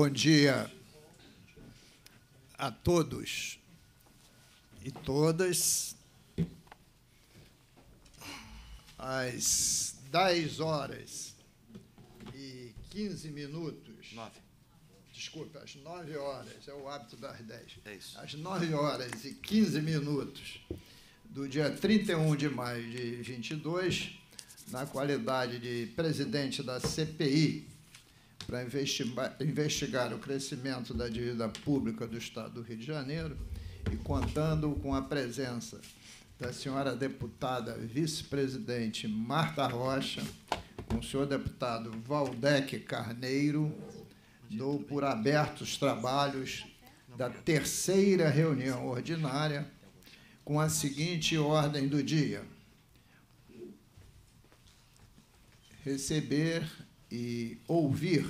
Bom dia a todos e todas. Às 10 horas e 15 minutos. 9. Desculpa, às 9 horas, é o hábito das 10. É isso. Às 9 horas e 15 minutos do dia 31 de maio de 22, na qualidade de presidente da CPI, para investigar, o crescimento da dívida pública do Estado do Rio de Janeiro e contando com a presença da senhora deputada vice-presidente Marta Rocha, com o senhor deputado Valdec Carneiro, dou por abertos trabalhos da terceira reunião ordinária com a seguinte ordem do dia: receber e ouvir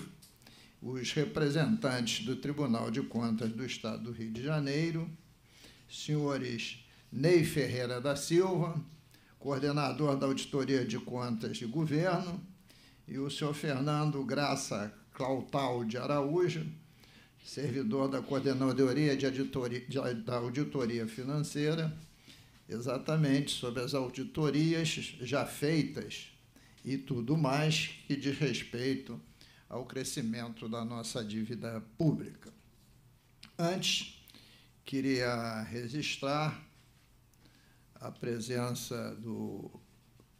os representantes do Tribunal de Contas do Estado do Rio de Janeiro, senhores Ney Ferreira da Silva, coordenador da Auditoria de Contas de Governo, e o senhor Fernando Graça Clautal de Araújo, servidor da Coordenadoria de Auditoria, de, da Auditoria Financeira, exatamente sobre as auditorias já feitas e tudo mais que diz respeito ao crescimento da nossa dívida pública. Antes, queria registrar a presença do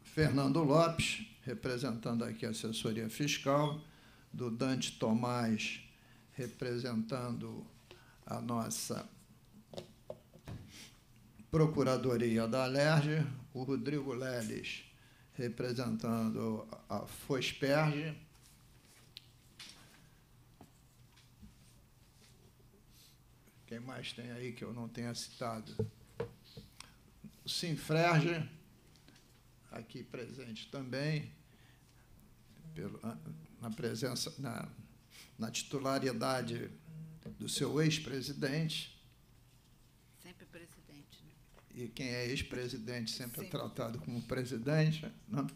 Fernando Lopes, representando aqui a assessoria fiscal, do Dante Tomás, representando a nossa Procuradoria da Alerj, o Rodrigo Leles, representando a FOSPERG, Quem mais tem aí que eu não tenha citado? O Sinfrerge, aqui presente também, pelo, na presença, na, na titularidade do seu ex-presidente. Né? E quem é ex-presidente sempre, sempre, é tratado como presidente. Não?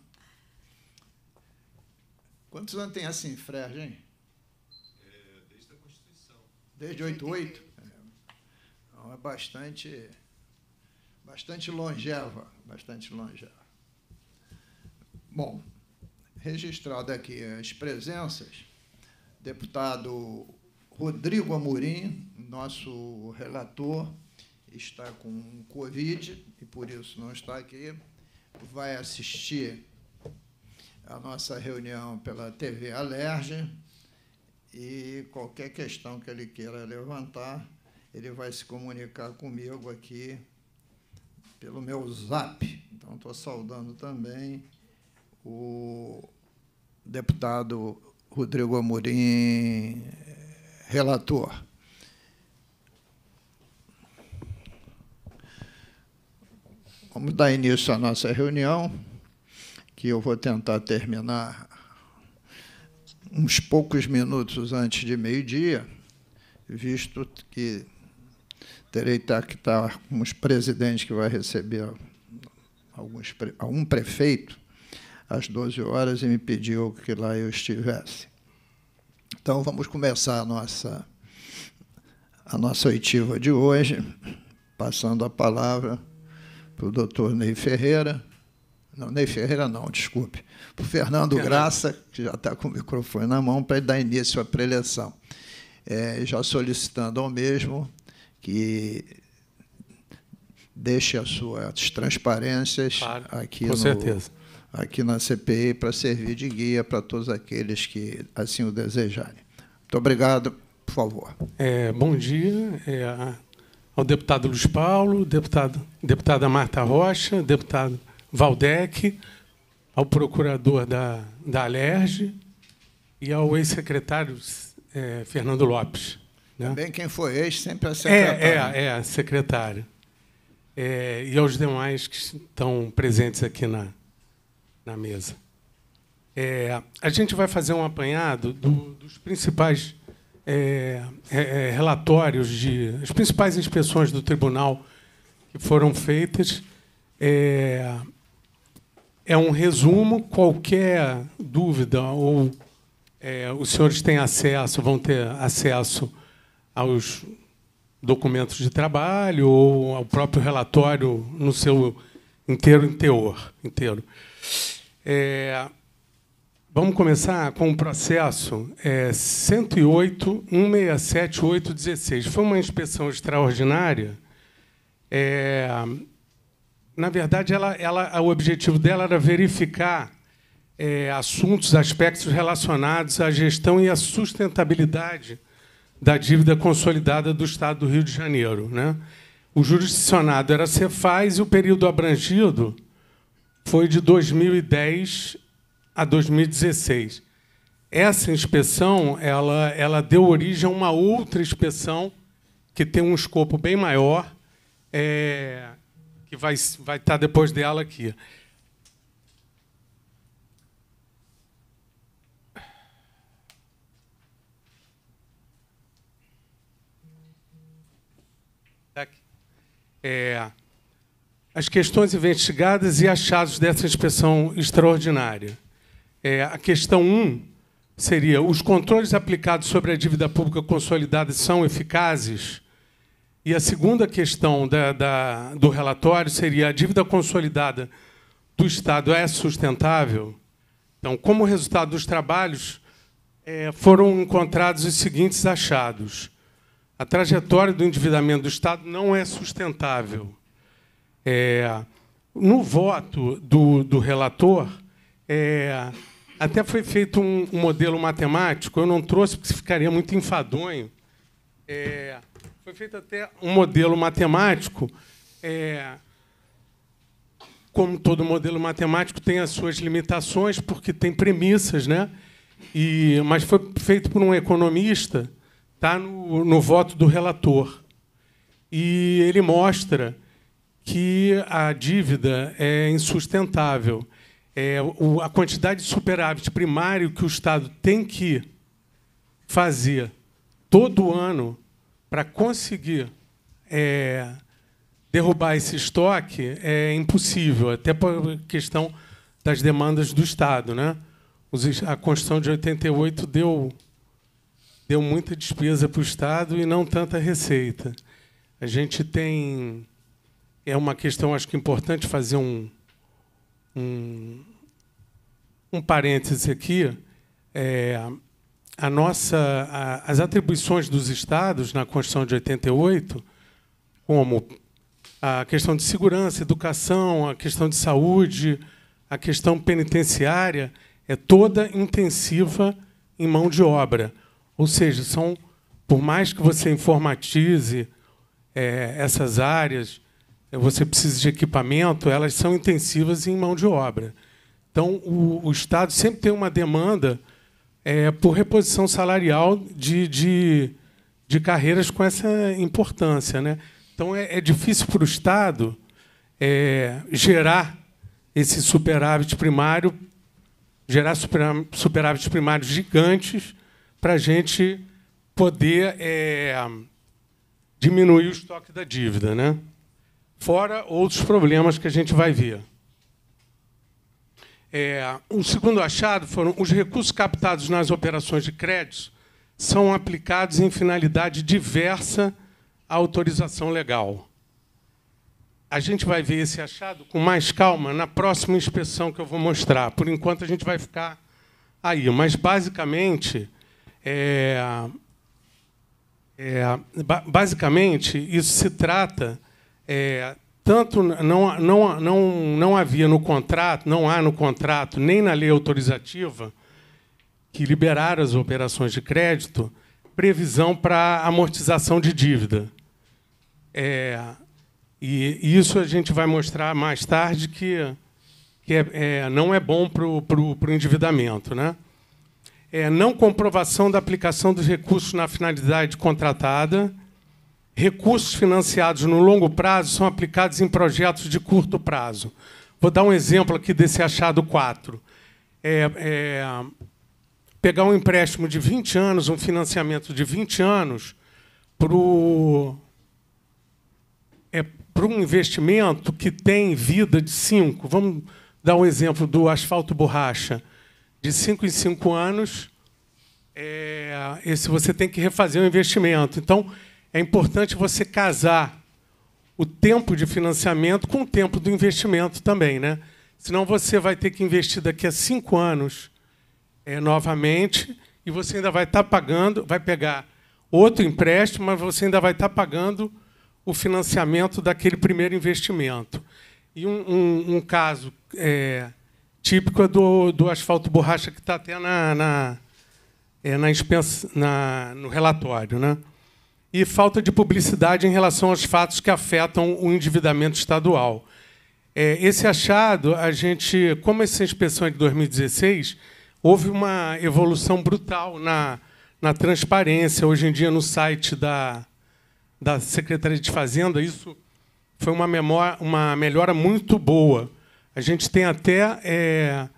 Quantos anos tem a Sinfrerge, hein? É, desde a Constituição. Desde 88? Então, é bastante, bastante longeva, bastante longeva. Bom, registrado aqui as presenças, deputado Rodrigo Amorim, nosso relator, está com Covid e por isso não está aqui, vai assistir a nossa reunião pela TV Alerge e qualquer questão que ele queira levantar, ele vai se comunicar comigo aqui pelo meu zap. Então, estou saudando também o deputado Rodrigo Amorim, relator. Vamos dar início à nossa reunião, que eu vou tentar terminar uns poucos minutos antes de meio-dia, visto que terei que estar com os presidentes que vai receber alguns, um prefeito às 12 horas e me pediu que lá eu estivesse. Então, vamos começar a nossa, a nossa oitiva de hoje, passando a palavra para o doutor Ney Ferreira. Não, Ney Ferreira não, desculpe. Para o Fernando Graça, que já está com o microfone na mão, para dar início à preleção. É, já solicitando ao mesmo que deixe as suas transparências claro, aqui, no, aqui na CPI para servir de guia para todos aqueles que assim o desejarem. Muito obrigado, por favor. É, bom dia é, ao deputado Luiz Paulo, deputado, deputada Marta Rocha, deputado Valdec, ao procurador da, da Alerj e ao ex-secretário é, Fernando Lopes. Né? Também quem foi ex sempre é secretário. É, é, é secretário. É, e aos demais que estão presentes aqui na, na mesa. É, a gente vai fazer um apanhado do, dos principais é, é, é relatórios de as principais inspeções do tribunal que foram feitas. É, é um resumo. Qualquer dúvida ou é, os senhores têm acesso, vão ter acesso aos documentos de trabalho ou ao próprio relatório no seu inteiro teor, inteiro. É, vamos começar com o processo é, 108 167 816. Foi uma inspeção extraordinária. É, na verdade, ela, ela, o objetivo dela era verificar é, assuntos, aspectos relacionados à gestão e à sustentabilidade da dívida consolidada do Estado do Rio de Janeiro. Né? O jurisdicionado era Cefaz e o período abrangido foi de 2010 a 2016. Essa inspeção ela, ela deu origem a uma outra inspeção que tem um escopo bem maior, é, que vai, vai estar depois dela aqui. É, as questões investigadas e achados dessa inspeção extraordinária. É, a questão 1 um seria: os controles aplicados sobre a dívida pública consolidada são eficazes? E a segunda questão da, da, do relatório seria: a dívida consolidada do Estado é sustentável? Então, como resultado dos trabalhos, é, foram encontrados os seguintes achados. A trajetória do endividamento do Estado não é sustentável. É, no voto do, do relator, é, até foi feito um, um, modelo matemático, eu não trouxe porque ficaria muito enfadonho. É, foi feito até um modelo matemático. É, como todo modelo matemático tem as suas limitações, porque tem premissas, né? E, mas foi feito por um economista está no, no voto do relator. E ele mostra que a dívida é insustentável. É, o, a quantidade de superávit primário que o Estado tem que fazer todo ano para conseguir é, derrubar esse estoque é impossível, até por questão das demandas do Estado. Né? A Constituição de 88 deu deu muita despesa para o Estado e não tanta receita. A gente tem. É uma questão, acho que importante fazer um, um, um parêntese aqui. É, a nossa, a, as atribuições dos estados na Constituição de 88, como a questão de segurança, educação, a questão de saúde, a questão penitenciária, é toda intensiva em mão de obra. Ou seja, são, por mais que você informatize é, essas áreas, você precisa de equipamento, elas são intensivas em mão de obra. Então, o, o Estado sempre tem uma demanda é, por reposição salarial de, de, de, carreiras com essa importância. Né? Então, é, é difícil para o Estado é, gerar esse superávit primário, gerar superávites primários gigantes para a gente poder é, diminuir o estoque da dívida. Né? Fora outros problemas que a gente vai ver. É, o segundo achado foram os recursos captados nas operações de crédito são aplicados em finalidade diversa à autorização legal. A gente vai ver esse achado com mais calma na próxima inspeção que eu vou mostrar. Por enquanto, a gente vai ficar aí. Mas, basicamente, é, é, basicamente, isso se trata é, tanto não, não, não, não havia no contrato, não há no contrato, nem na lei autorizativa que liberar as operações de crédito, previsão para amortização de dívida. É, e isso a gente vai mostrar mais tarde que, que é, é, não é bom para o endividamento. Né? é, não comprovação da aplicação dos recursos na finalidade contratada. Recursos financiados no longo prazo são aplicados em projetos de curto prazo. Vou dar um exemplo aqui desse achado 4. É, é, pegar um empréstimo de 20 anos, um financiamento de 20 anos, para é, um investimento que tem vida de 5. Vamos dar um exemplo do asfalto borracha de cinco em cinco anos, é, esse você tem que refazer o investimento. Então, é importante você casar o tempo de financiamento com o tempo do investimento também, né? Senão você vai ter que investir daqui a cinco anos é, novamente e você ainda vai estar pagando, vai pegar outro empréstimo, mas você ainda vai estar pagando o financiamento daquele primeiro investimento. E um, um, um caso é, típico é do, do asfalto borracha que está até na, na, é, na, na, no relatório. Né? E falta de publicidade em relação aos fatos que afetam o endividamento estadual. É, esse achado, a gente, como essa inspeção é de 2016, houve uma evolução brutal na, na transparência. Hoje em dia, no site da, da Secretaria de Fazenda, isso foi uma, memória, uma melhora muito boa. A gente tem até é,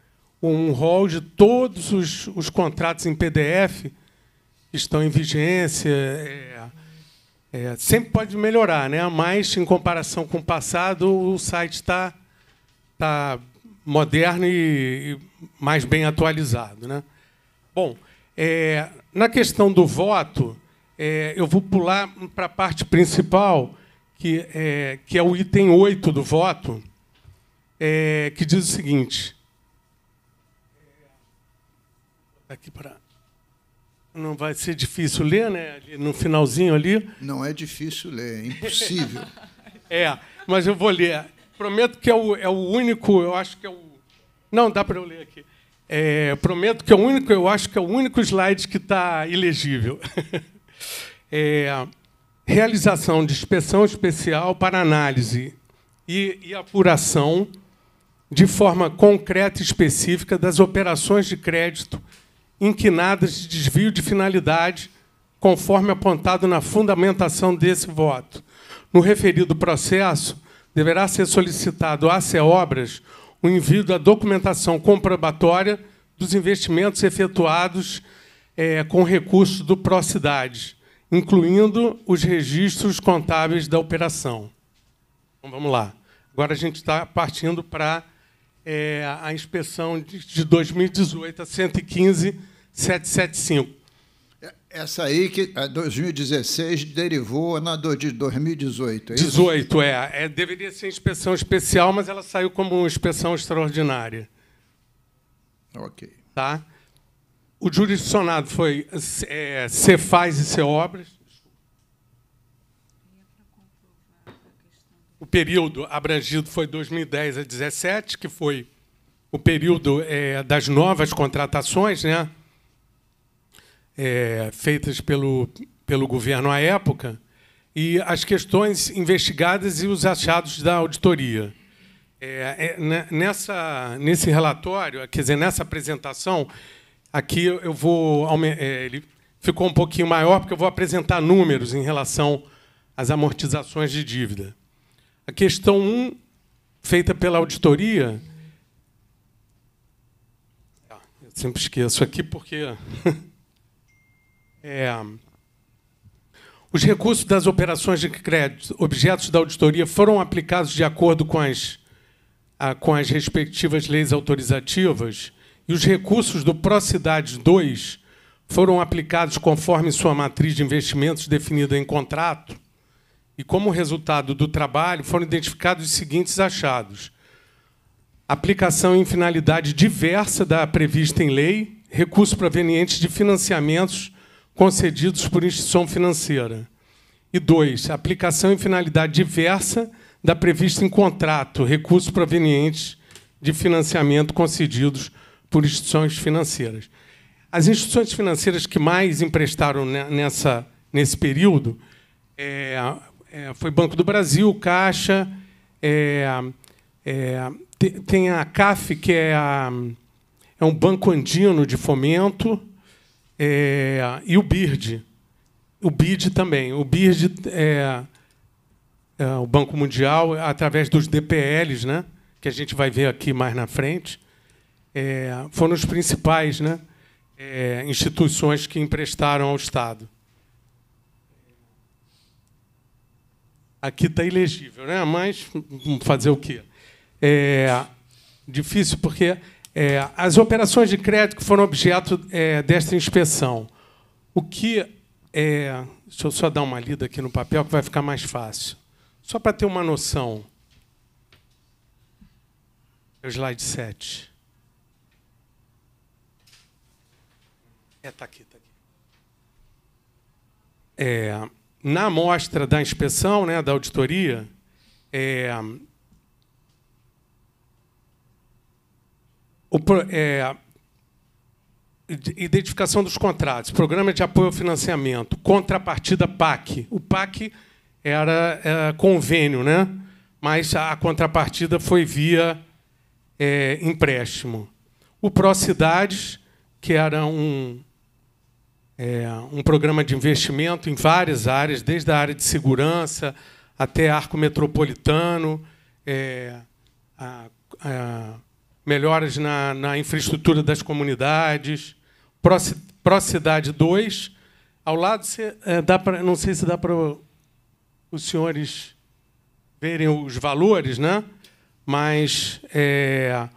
um rol de todos os, os, contratos em PDF que estão em vigência. É, é, sempre pode melhorar, né? mas, em comparação com o passado, o site está tá moderno e, e, mais bem atualizado. Né? Bom, é, na questão do voto, é, eu vou pular para a parte principal, que é, que é o item 8 do voto, é, que diz o seguinte. Aqui para. Não vai ser difícil ler, né? No finalzinho ali. Não é difícil ler, é impossível. é, mas eu vou ler. Prometo que é o, é o único, eu acho que é o. Não, dá para eu ler aqui. É, prometo que é o único, eu acho que é o único slide que está ilegível. é, realização de inspeção especial para análise e, e apuração de forma concreta e específica das operações de crédito inquinadas de desvio de finalidade, conforme apontado na fundamentação desse voto. No referido processo, deverá ser solicitado à CEObras o envio da documentação comprobatória dos investimentos efetuados é, com recursos do Procidade, incluindo os registros contábeis da operação. Então, vamos lá. Agora a gente está partindo para é, a inspeção de, de 2018, a 115.775. Essa aí, que a 2016, derivou na do, de 2018, é 18, é, é. Deveria ser inspeção especial, mas ela saiu como inspeção extraordinária. Ok. Tá? O jurisdicionado foi é, Cefaz e Ceobras. O período abrangido foi 2010 a 2017, que foi o período é, das novas contratações, né, é, feitas pelo, pelo governo à época, e as questões investigadas e os achados da auditoria. É, é nessa, nesse relatório, quer dizer, nessa apresentação, aqui eu vou. É, ele ficou um pouquinho maior, porque eu vou apresentar números em relação às amortizações de dívida. A questão 1, feita pela auditoria. Ah, eu sempre esqueço aqui porque. é, os recursos das operações de crédito, objetos da auditoria, foram aplicados de acordo com as, com as respectivas leis autorizativas e os recursos do Procidades 2 foram aplicados conforme sua matriz de investimentos definida em contrato e, como resultado do trabalho, foram identificados os seguintes achados: aplicação em finalidade diversa da prevista em lei, recursos provenientes de financiamentos concedidos por instituição financeira. E dois, aplicação em finalidade diversa da prevista em contrato, recursos provenientes de financiamento concedidos por instituições financeiras. As instituições financeiras que mais emprestaram nessa, nesse período é, é, foi Banco do Brasil, Caixa, é, é, tem a CAF, que é, a, é um banco andino de fomento, é, e o BIRD. O BID também. O BIRD é, é, o Banco Mundial, através dos DPLs, né, que a gente vai ver aqui mais na frente, é, foram os principais né, instituições que emprestaram ao Estado. Aqui está ilegível, né? mas fazer o quê? É difícil porque É, as operações de crédito foram objeto é, desta inspeção. O que. É, deixa eu só dar uma lida aqui no papel que vai ficar mais fácil. Só para ter uma noção. É o slide 7. É, está aqui, está aqui. É, na amostra da inspeção, né, da auditoria, é, o, é, identificação dos contratos, programa de apoio ao financiamento, contrapartida PAC. O PAC era, era convênio, né? mas a contrapartida foi via é, empréstimo. O Procidades, que era um, é, um programa de investimento em várias áreas, desde a área de segurança até arco metropolitano, é, a, a, melhoras na, na, infraestrutura das comunidades, Procidade 2. Ao lado, cê, é, dá pra, não sei se dá para os senhores verem os valores, né? mas é,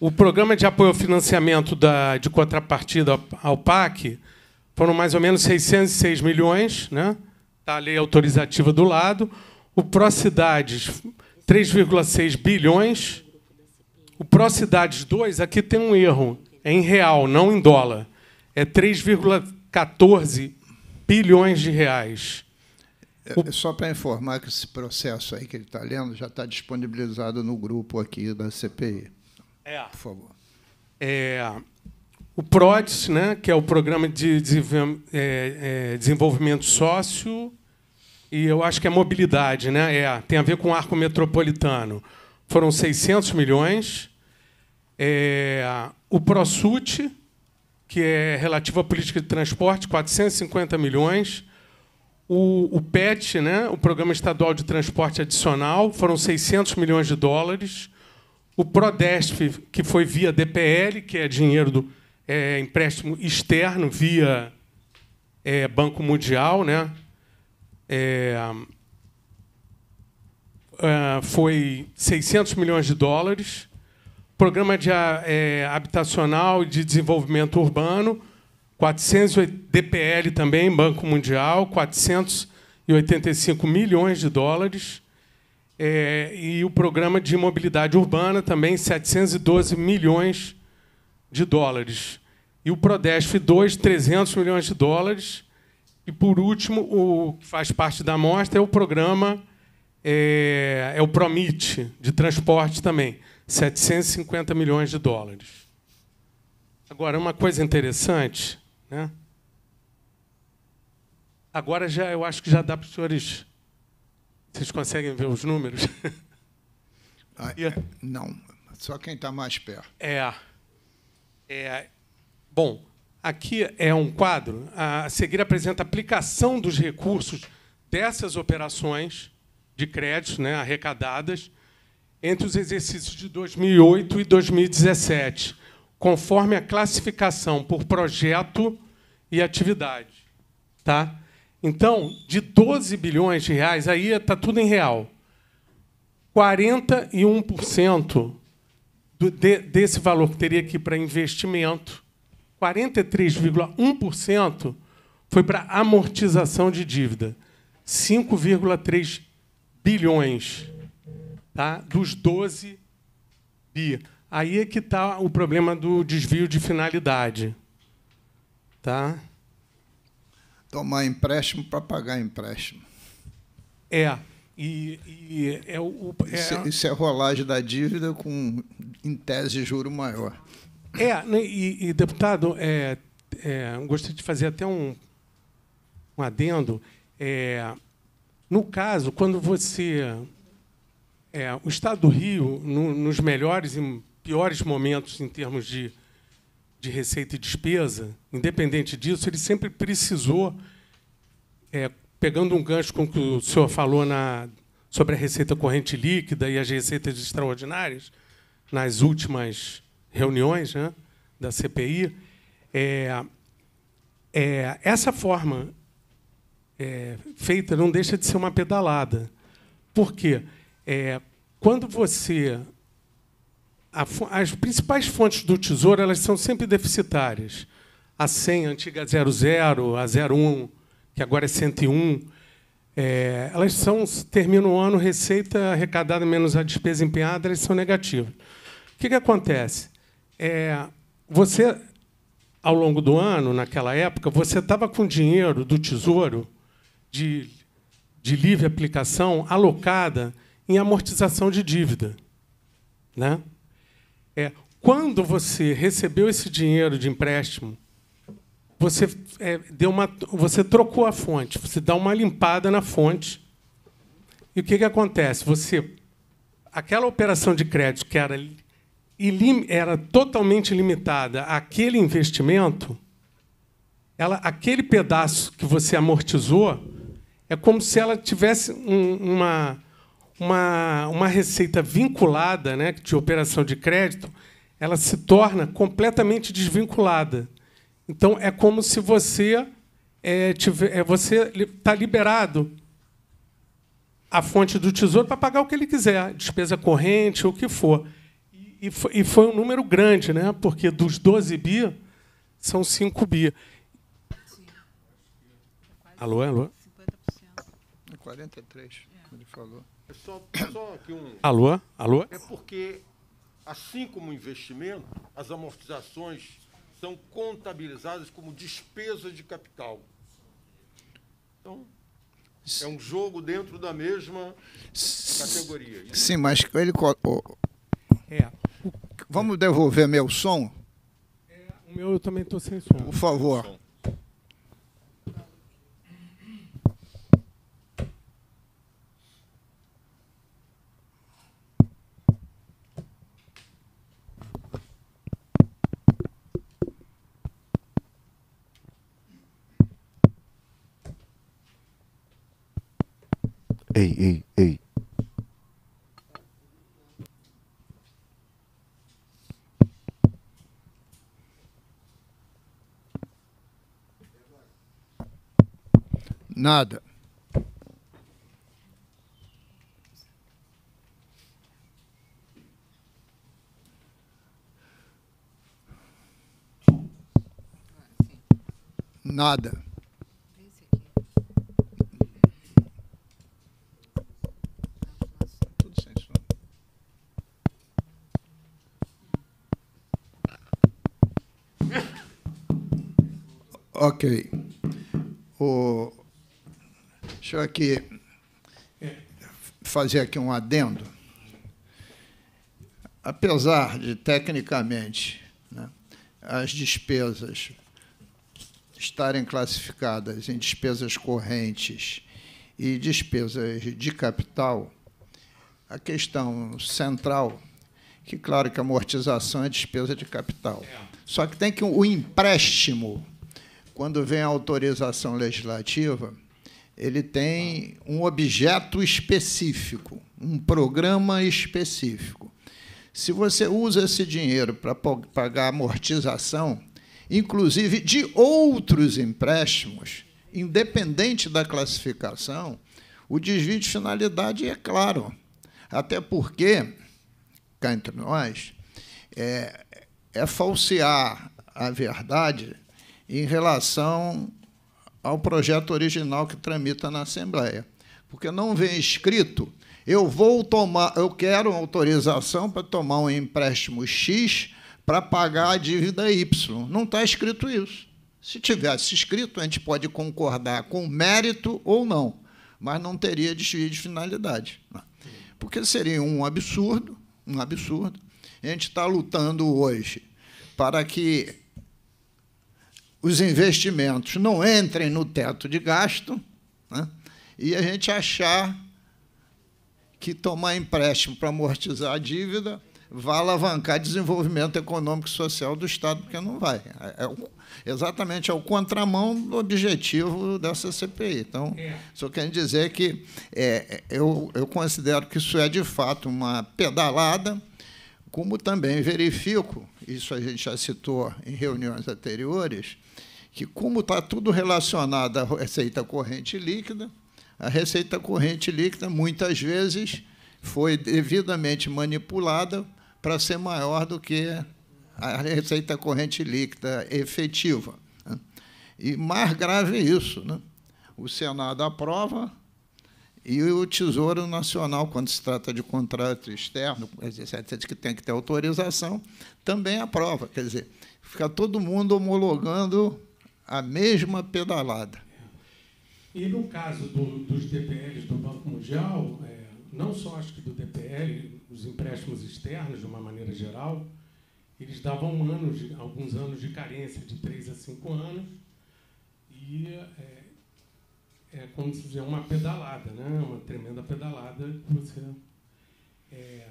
o programa de apoio ao financiamento da, de contrapartida ao PAC foram mais ou menos 606 milhões, né? Está a lei autorizativa do lado. O Procidades, 3,6 bilhões. O Procidades 2, aqui tem um erro, é em real, não em dólar. É 3,14 bilhões de reais. É, só para informar que esse processo aí que ele está lendo já está disponibilizado no grupo aqui da CPI. É. Por favor. É, o PRODES, né, que é o Programa de é, é, Desenvolvimento Sócio, e eu acho que é mobilidade, né? É, tem a ver com o arco metropolitano. Foram 600 milhões. É, o ProSUT, que é relativo à política de transporte, 450 milhões. O, o PET, né, o Programa Estadual de Transporte Adicional, foram 600 milhões de dólares. O PRODESP, que foi via DPL, que é dinheiro do, é, empréstimo externo via é, Banco Mundial, né? É, é foi 600 milhões de dólares. Programa de é, habitacional e de desenvolvimento urbano, 400 DPL também, Banco Mundial, 485 milhões de dólares. É, e o programa de mobilidade urbana também 712 milhões de dólares. E o Prodesp 2, 300 milhões de dólares. E, por último, o que faz parte da amostra é o programa, é, é o Promit, de transporte também, 750 milhões de dólares. Agora, uma coisa interessante, né? Agora já eu acho que já dá para os senhores. Vocês conseguem ver os números? Ah, é, não, só quem está mais perto. É. É, bom, aqui é um quadro. A seguir apresenta a aplicação dos recursos dessas operações de crédito né, arrecadadas entre os exercícios de 2008 e 2017, conforme a classificação por projeto e atividade. Tá? Então, de 12 bilhões de reais, aí está tudo em real. 41% do, de, desse valor que teria que ir para investimento, 43,1% foi para amortização de dívida. 5,3 bilhões tá? dos 12 bi. Aí é que está o problema do desvio de finalidade. Tá? Tomar empréstimo para pagar empréstimo. É. E, e é o, é... Isso, é, isso, é rolagem da dívida com, em tese, juro maior. É, né, e, e deputado, é, é, gostaria de fazer até um, um adendo. É, no caso, quando você. É, o Estado do Rio, no, nos melhores e piores momentos em termos de, de receita e despesa, independente disso, ele sempre precisou é, pegando um gancho com o que o senhor falou na, sobre a receita corrente líquida e as receitas extraordinárias, nas últimas reuniões né, da CPI, é, é, essa forma é, feita não deixa de ser uma pedalada. Por quê? É, quando você as principais fontes do Tesouro elas são sempre deficitárias. A 100, a antiga 00, a 01, que agora é 101, é, elas são, terminam o ano, receita arrecadada menos a despesa empenhada, elas são negativas. O que, que acontece? É, você, ao longo do ano, naquela época, você estava com dinheiro do Tesouro de, de livre aplicação alocada em amortização de dívida. Né? É, quando você recebeu esse dinheiro de empréstimo, você é, deu uma, você trocou a fonte, você dá uma limpada na fonte. E o que, que acontece? Você, aquela operação de crédito que era, era totalmente limitada àquele investimento, ela, aquele pedaço que você amortizou, é como se ela tivesse um, uma, uma, uma receita vinculada né, de operação de crédito, ela se torna completamente desvinculada. Então, é como se você é, tiver, é, você está liberado a fonte do tesouro para pagar o que ele quiser, despesa corrente, o que for. E, foi, e foi um número grande, né? porque dos 12 bi, são 5 bi. Alô, alô? 50%. 43, como ele falou. É só, só aqui um. Alô? Alô? É porque, assim como investimento, as amortizações são contabilizadas como despesa de capital. Então, é um jogo dentro da mesma categoria. Sim, mas ele. É. Vamos devolver meu som? É, o meu eu também estou sem som. Por favor. Ei, ei, ei. Nada. Nada. Ok. O, deixa eu aqui fazer aqui um adendo. Apesar de, tecnicamente, né, as despesas estarem classificadas em despesas correntes e despesas de capital, a questão central, que claro que a amortização é despesa de capital. Só que tem que o empréstimo quando vem a autorização legislativa, ele tem um objeto específico, um programa específico. Se você usa esse dinheiro para pagar amortização, inclusive de outros empréstimos, independente da classificação, o desvio de finalidade é claro. Até porque, cá entre nós, é, é falsear a verdade em relação ao projeto original que tramita na Assembleia. Porque não vem escrito, eu vou tomar, eu quero autorização para tomar um empréstimo X para pagar a dívida Y. Não está escrito isso. Se tivesse escrito, a gente pode concordar com mérito ou não, mas não teria desvio de finalidade. Porque seria um absurdo, um absurdo. A gente está lutando hoje para que os investimentos não entrem no teto de gasto né? e a gente achar que tomar empréstimo para amortizar a dívida vai alavancar desenvolvimento econômico e social do Estado, porque não vai. É, é exatamente ao contramão do objetivo dessa CPI. Então, é. só quero dizer que é, eu, eu considero que isso é, de fato, uma pedalada, como também verifico, isso a gente já citou em reuniões anteriores, que, como está tudo relacionado à receita corrente líquida, a receita corrente líquida muitas vezes foi devidamente manipulada para ser maior do que a receita corrente líquida efetiva. Né? E mais grave é isso. Né? O Senado aprova e o Tesouro Nacional, quando se trata de contrato externo, que tem que ter autorização, também aprova. Quer dizer, fica todo mundo homologando a mesma pedalada. E no caso do, dos DPLs do Banco Mundial, é, não só acho que do DPL, os empréstimos externos, de uma maneira geral, eles davam anos, alguns anos de carência, de três a cinco anos, e é, é como se dizer, uma pedalada, né? uma tremenda pedalada que você. É,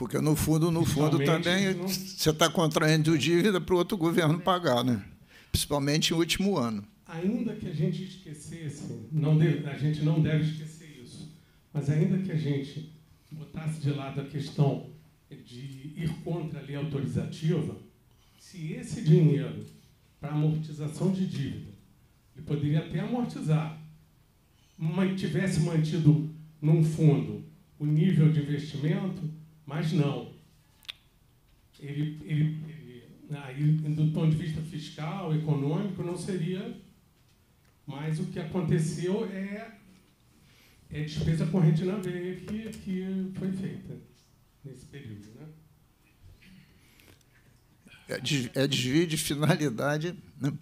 porque, no fundo, no fundo também não... você está contraindo dívida para o outro governo pagar, né? principalmente no último ano. Ainda que a gente esquecesse, não deve, a gente não deve esquecer isso, mas ainda que a gente botasse de lado a questão de ir contra a lei autorizativa, se esse dinheiro para amortização de dívida, ele poderia até amortizar, mas tivesse mantido num fundo o nível de investimento, mas não. Ele, ele, ele aí, do ponto de vista fiscal, econômico, não seria. Mas o que aconteceu é, é despesa corrente na veia que, que foi feita nesse período. Né? É, é desvio de finalidade né?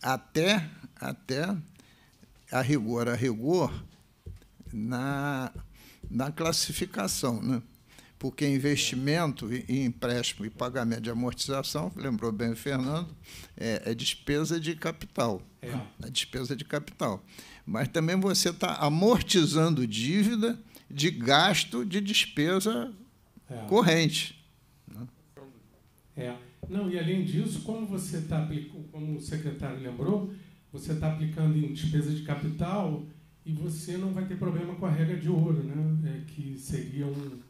até, até a rigor, a rigor na, na classificação. Né? Porque investimento e empréstimo e pagamento de amortização, lembrou bem o Fernando, é, é despesa de capital. É. é despesa de capital. Mas também você está amortizando dívida de gasto de despesa é. corrente. Né? É. Não, e além disso, como você está, como o secretário lembrou, você está aplicando em despesa de capital e você não vai ter problema com a regra de ouro, né? É, que seria um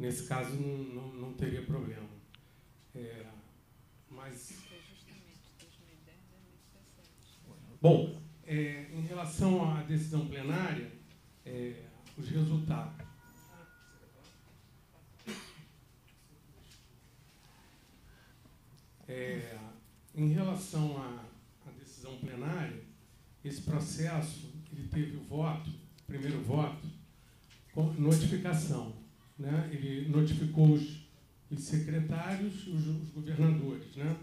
Nesse caso, não, não, não teria problema. É, mas. Bom, é, em relação à decisão plenária, é, os resultados. É, em relação à, à, decisão plenária, esse processo ele teve o voto, primeiro voto, com notificação né, ele notificou os, os secretários, os, os, governadores. Né,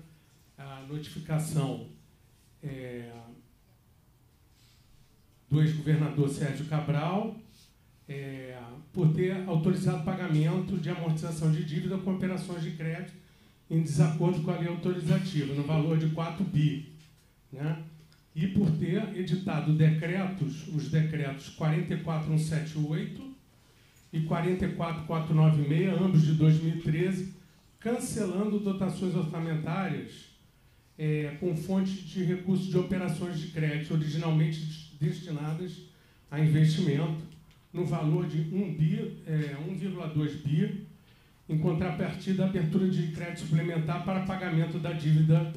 a notificação é, do ex-governador Sérgio Cabral é, por ter autorizado pagamento de amortização de dívida com operações de crédito em desacordo com a lei autorizativa, no valor de 4 bi. Né? E por ter editado decretos, os decretos 44178 e 44496, ambos de 2013, cancelando dotações orçamentárias é, com fontes de recursos de operações de crédito originalmente destinadas a investimento, no valor de 1 bi, é, 1,2 bi, em contrapartida da abertura de crédito suplementar para pagamento da dívida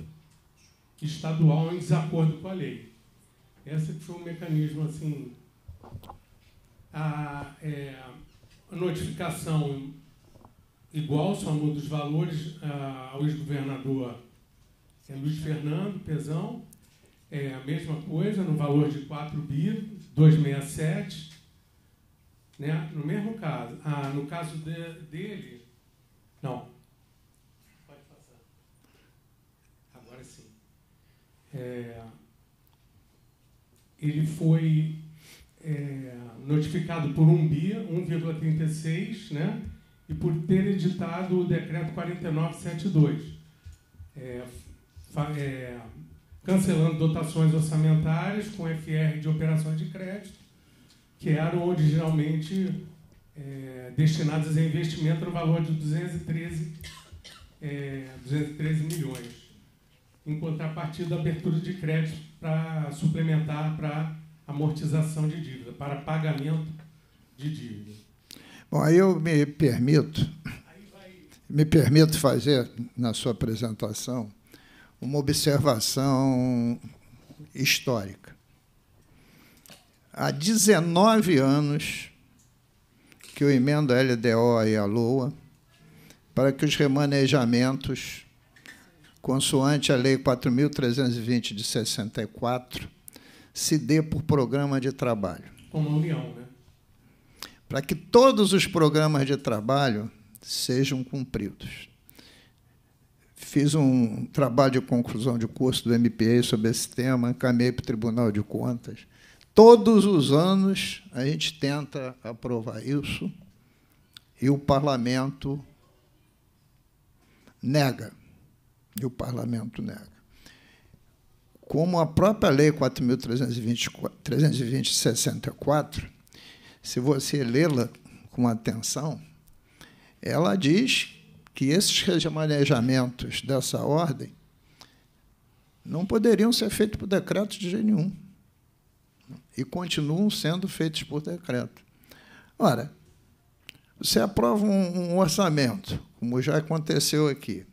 estadual em desacordo com a lei. Esse foi um mecanismo assim. A, é, notificação igual, só muda os valores ah, ao ex-governador é Luiz Fernando Pezão, é a mesma coisa, no valor de 4 bi, 267. Né? No mesmo caso, ah, no caso de, dele, não. Pode passar. Agora sim. É, ele foi é, notificado por um BIA, 1,36, né? e por ter editado o decreto 4972, é, é, cancelando dotações orçamentárias com FR de operações de crédito, que eram originalmente é, destinadas a investimento no valor de 213, 213 é, milhões, em contrapartida da abertura de crédito para suplementar para amortização de dívida, para pagamento de dívida. Bom, aí eu me permito, me permito fazer na sua apresentação uma observação histórica. Há 19 anos que eu emendo a LDO e a LOA para que os remanejamentos, consoante a Lei 4.320 de 64, se dê por programa de trabalho. Como a União, né? Para que todos os programas de trabalho sejam cumpridos. Fiz um trabalho de conclusão de curso do MPA sobre esse tema, encaminhei para o Tribunal de Contas. Todos os anos a gente tenta aprovar isso e o parlamento nega. E o parlamento nega. Como a própria Lei 4.320-64, se você lê-la com atenção, ela diz que esses remanejamentos dessa ordem não poderiam ser feitos por decreto de jeito nenhum. E continuam sendo feitos por decreto. Ora, você aprova um, um orçamento, como já aconteceu aqui,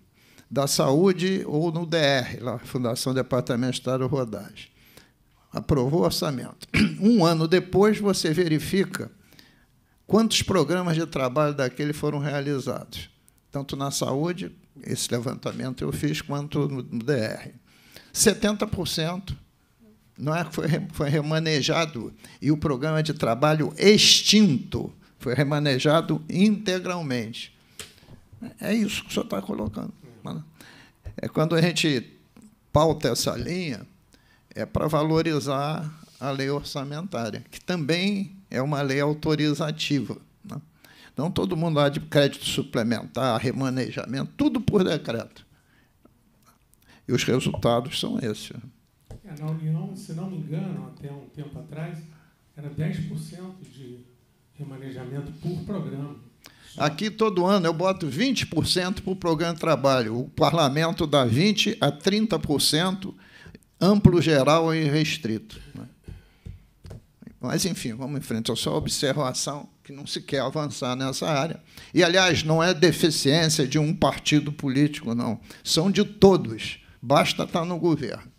da saúde ou no DR, lá, Fundação Departamento de Estado Rodagem. Aprovou o orçamento. Um ano depois, você verifica quantos programas de trabalho daquele foram realizados, tanto na saúde, esse levantamento eu fiz, quanto no DR. 70% não é, foi, foi remanejado e o programa de trabalho extinto foi remanejado integralmente. É isso que o senhor está colocando. É quando a gente pauta essa linha, é para valorizar a lei orçamentária, que também é uma lei autorizativa. Né? Não todo mundo há de crédito suplementar, remanejamento, tudo por decreto. E os resultados são esses. É, na União, se não me engano, até um tempo atrás, era 10% de remanejamento por programa. Aqui, todo ano, eu boto 20% para o programa de trabalho. O parlamento dá 20% a 30%, amplo, geral e restrito. Né? Mas, enfim, vamos em frente. É só observação que não se quer avançar nessa área. E, aliás, não é deficiência de um partido político, não. São de todos. Basta estar no governo.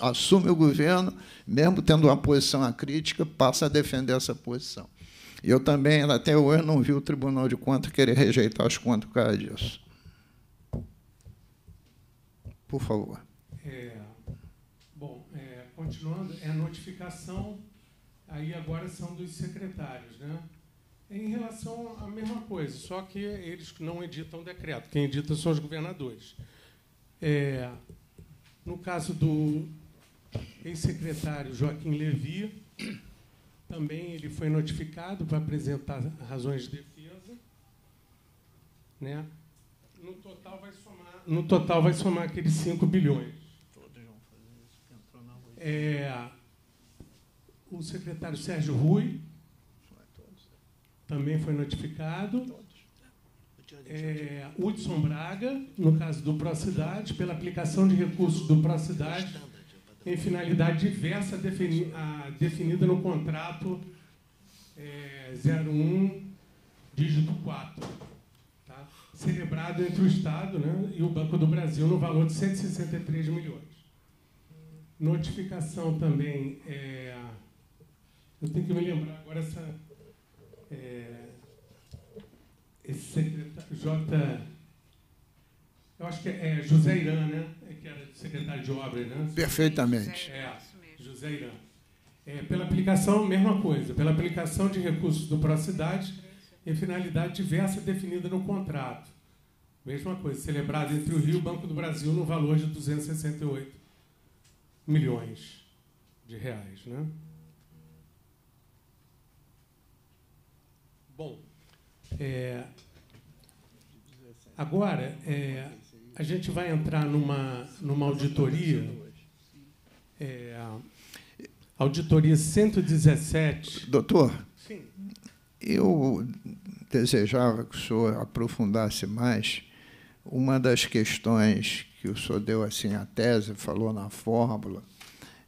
Assume o governo, mesmo tendo uma posição acrítica, passa a defender essa posição. Eu também, até hoje, não vi o Tribunal de Contas querer rejeitar as contas por causa disso. Por favor. É, bom, é, continuando, é a notificação, aí agora são dos secretários, né? Em relação à mesma coisa, só que eles não editam decreto, quem edita são os governadores. É, no caso do ex-secretário Joaquim Levi, também ele foi notificado para apresentar razões de defesa. Né? No total vai somar, no total vai somar aqueles 5 bilhões. É, o secretário Sérgio Rui também foi notificado. É, Hudson Braga, no caso do Procidade, pela aplicação de recursos do Procidade em finalidade diversa defini a, definida no contrato é, 01, dígito 4, tá? celebrado entre o Estado né, e o Banco do Brasil no valor de 163 milhões. Notificação também, é, eu tenho que me lembrar agora essa, é, esse secretário, J. Eu acho que é, é José Irã, né? Que era secretário de obras, né? Perfeitamente. É, José Irã. É, pela aplicação, mesma coisa, pela aplicação de recursos do Procidade em finalidade diversa definida no contrato. Mesma coisa, celebrado entre o Rio e o Banco do Brasil no valor de 268 milhões de reais. Né? Bom, é, agora, é, a gente vai entrar numa, numa auditoria, é, auditoria 117. Doutor, Sim. eu desejava que o senhor aprofundasse mais uma das questões que o senhor deu assim a tese, falou na fórmula,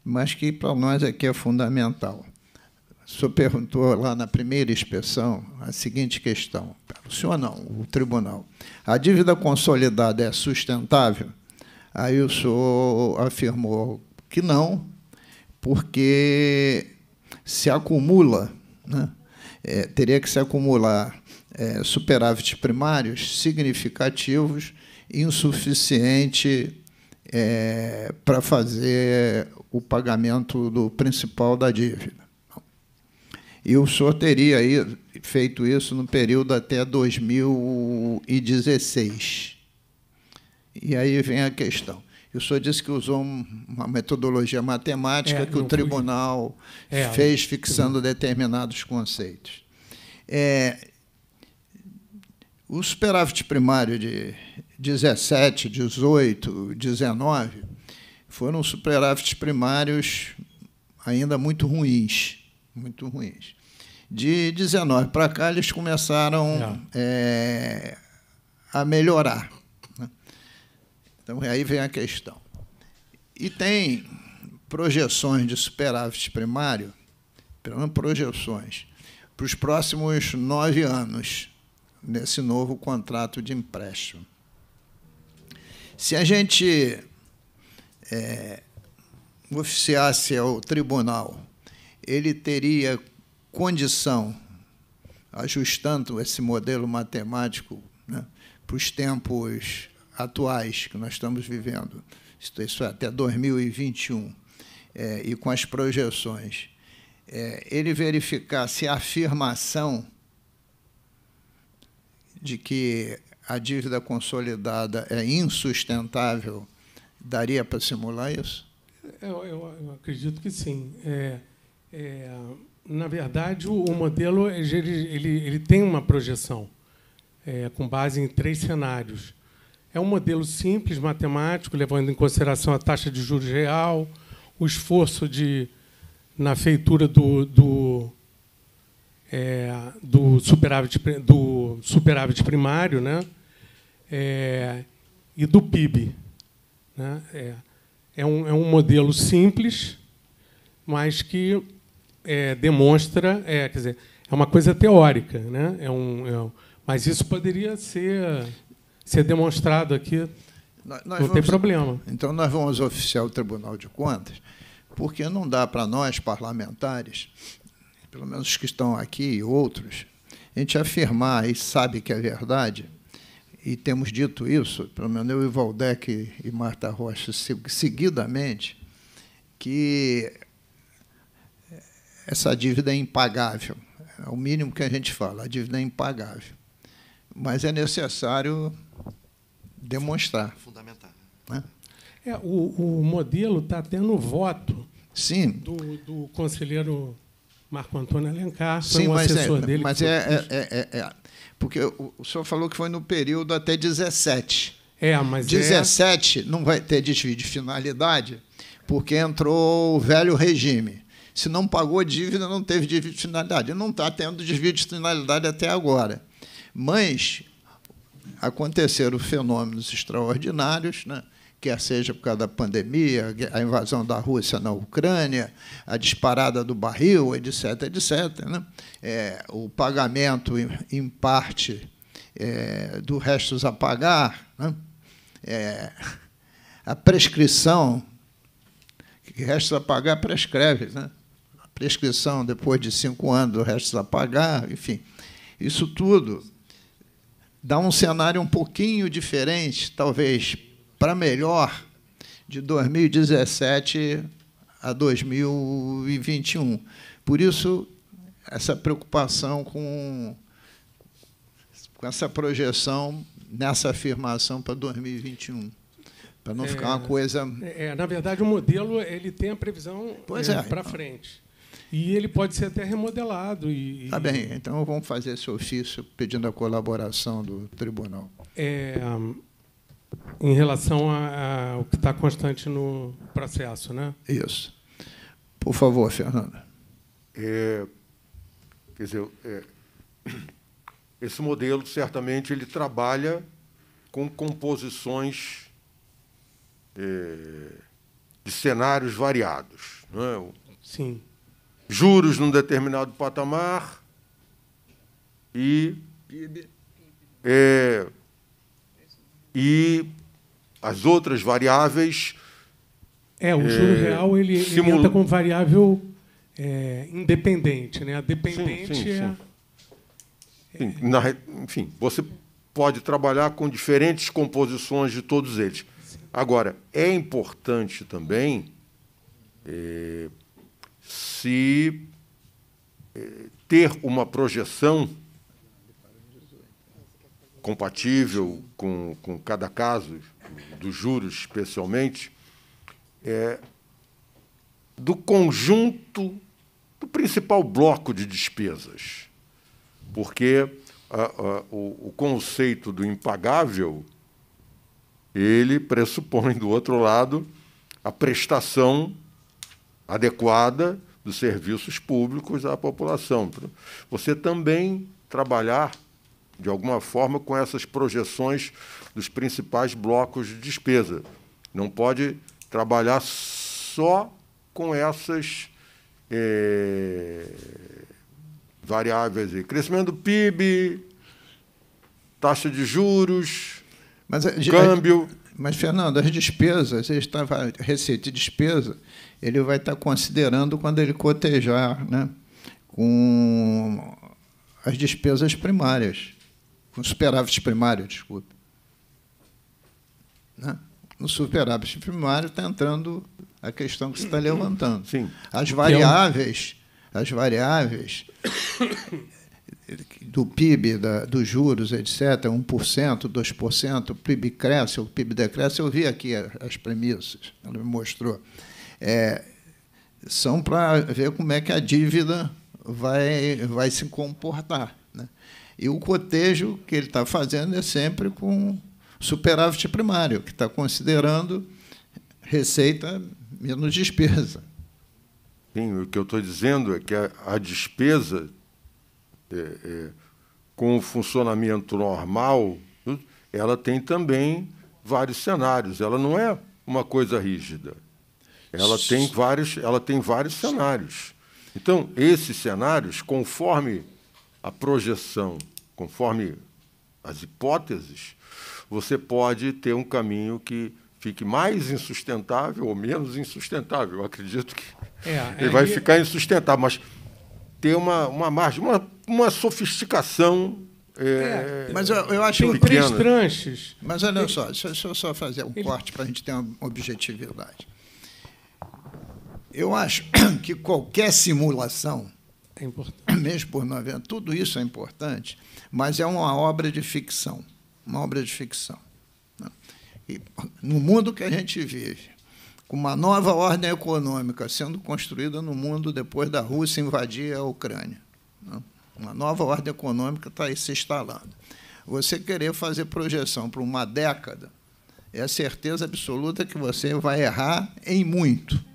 mas que para nós aqui é fundamental. O senhor perguntou lá na primeira inspeção a seguinte questão: o senhor não, o tribunal. A dívida consolidada é sustentável? Aí o senhor afirmou que não, porque se acumula. Né? é, teria que se acumular é, superávites primários significativos, insuficiente é, para fazer o pagamento do principal da dívida. E o senhor teria feito isso no período até 2016. E aí vem a questão. O senhor disse que usou uma metodologia matemática É, que o tribunal É, fez fixando determinados conceitos. É, o superávit primário de 17, 18, 19 foram superávites primários ainda muito ruins, muito ruins. De 19 para cá eles começaram é, a melhorar. né? Então aí vem a questão. E tem projeções de superávit primário, pelo menos projeções, para os próximos nove anos, nesse novo contrato de empréstimo. Se a gente é, oficiasse ao tribunal, ele teria condição, ajustando esse modelo matemático né, para os tempos atuais que nós estamos vivendo, isso é, até 2021, é, e com as projeções, é, ele verificar se a afirmação de que a dívida consolidada é insustentável, daria para simular isso? Eu, eu- eu acredito que sim. É, é, na verdade, o, o modelo ele, ele, ele tem uma projeção é, com base em três cenários. É um modelo simples, matemático, levando em consideração a taxa de juros real, o esforço de, na feitura do, do, é, do, superávit, do superávit primário né? É, e do PIB. Né? É, é, um, é um modelo simples, mas que é, demonstra, é, quer dizer, é uma coisa teórica, né? É um, é um- mas isso poderia ser, ser demonstrado aqui, Nós- nós não tem vamos- problema. Então, nós vamos oficiar o Tribunal de Contas, porque não dá para nós, parlamentares, pelo menos os que estão aqui e outros, a gente afirmar e sabe que é verdade, e temos dito isso, pelo menos eu e Valdec e Marta Rocha, se- seguidamente, que essa dívida é impagável. É o mínimo que a gente fala, a dívida é impagável. Mas é necessário demonstrar. Fundamental. Né? É, o, o modelo está no voto Sim, do, do conselheiro Marco Antônio Alencar, foi Sim, um mas, é, assessor dele. que mas é, é, é, é- é- Porque o, o senhor falou que foi no período até 17. é, mas é, 17 não vai ter desvio de finalidade, porque entrou o velho regime. Se não pagou dívida, não teve desvio de finalidade. Não está tendo desvio de finalidade até agora. Mas aconteceram fenômenos extraordinários, né? quer seja por causa da pandemia, a invasão da Rússia na Ucrânia, a disparada do barril, etc., etc. Né? É, o pagamento, em, parte, é, do restos a pagar, né? É, a prescrição, que restos a pagar prescreve, né? Prescrição depois de cinco anos do restos a pagar, enfim, isso tudo dá um cenário um pouquinho diferente, talvez para melhor, de 2017 a 2021. Por isso, essa preocupação com, com essa projeção nessa afirmação para 2021, para não ficar uma coisa. É, na verdade, o modelo ele tem a previsão Pois é, para então. frente. E ele pode ser até remodelado. E, Tá bem, então vamos fazer esse ofício pedindo a colaboração do tribunal. É, em relação a- ao que está constante no processo, né? Isso. Por favor, Fernanda. É, quer dizer, é, esse modelo certamente ele trabalha com composições é, de cenários variados. Não é? O- Sim. Juros num determinado patamar e é, e as outras variáveis É, o juro É, real ele, ele simula- entra como variável é, independente, né? A dependente Sim, sim, é, sim. Sim, na, enfim, você pode trabalhar com diferentes composições de todos eles. Agora, é importante também é, se é, ter uma projeção compatível com, com cada caso, dos juros especialmente, é, do conjunto, do principal bloco de despesas. Porque a, a, o, o conceito do impagável ele pressupõe, do outro lado, a prestação adequada dos serviços públicos à população. Você também trabalhar, de alguma forma, com essas projeções dos principais blocos de despesa. Não pode trabalhar só com essas é, variáveis. Aí. Crescimento do PIB, taxa de juros, mas, câmbio. Mas, Fernando, as despesas, estava receita e despesa, ele vai estar considerando quando ele cotejar né, com as despesas primárias, com superávit primário, desculpe. Né? No superávit primário está entrando a questão que você está levantando. Sim. As variáveis, as variáveis do PIB, da, dos juros, etc., 1%, 2%, o PIB cresce, o PIB decresce, eu vi aqui as premissas, ela me mostrou. É, são para ver como é que a dívida vai, vai se comportar. Né? E o cotejo que ele está fazendo é sempre com superávit primário, que está considerando receita menos despesa. Sim, o que eu estou dizendo é que a, a despesa é, é, com o funcionamento normal, ela tem também vários cenários. Ela não é uma coisa rígida. Ela tem vários, ela tem vários cenários. Então, esses cenários, conforme a projeção, conforme as hipóteses, você pode ter um caminho que fique mais insustentável ou menos insustentável. Eu acredito que é, ele vai ficar insustentável, mas ter uma, uma margem, uma, uma sofisticação. É, é, mas eu, eu acho Tem três tranches. Mas olha só, deixa, deixa eu só fazer um corte para a gente ter uma objetividade. Eu acho que qualquer simulação, é importante. mesmo por 90, tudo isso é importante, mas é uma obra de ficção. Uma obra de ficção. Né? E, no mundo que a gente vive, com uma nova ordem econômica sendo construída no mundo depois da Rússia invadir a Ucrânia. Né? Uma nova ordem econômica está aí se instalando. Você querer fazer projeção para uma década é certeza absoluta que você vai errar em muito.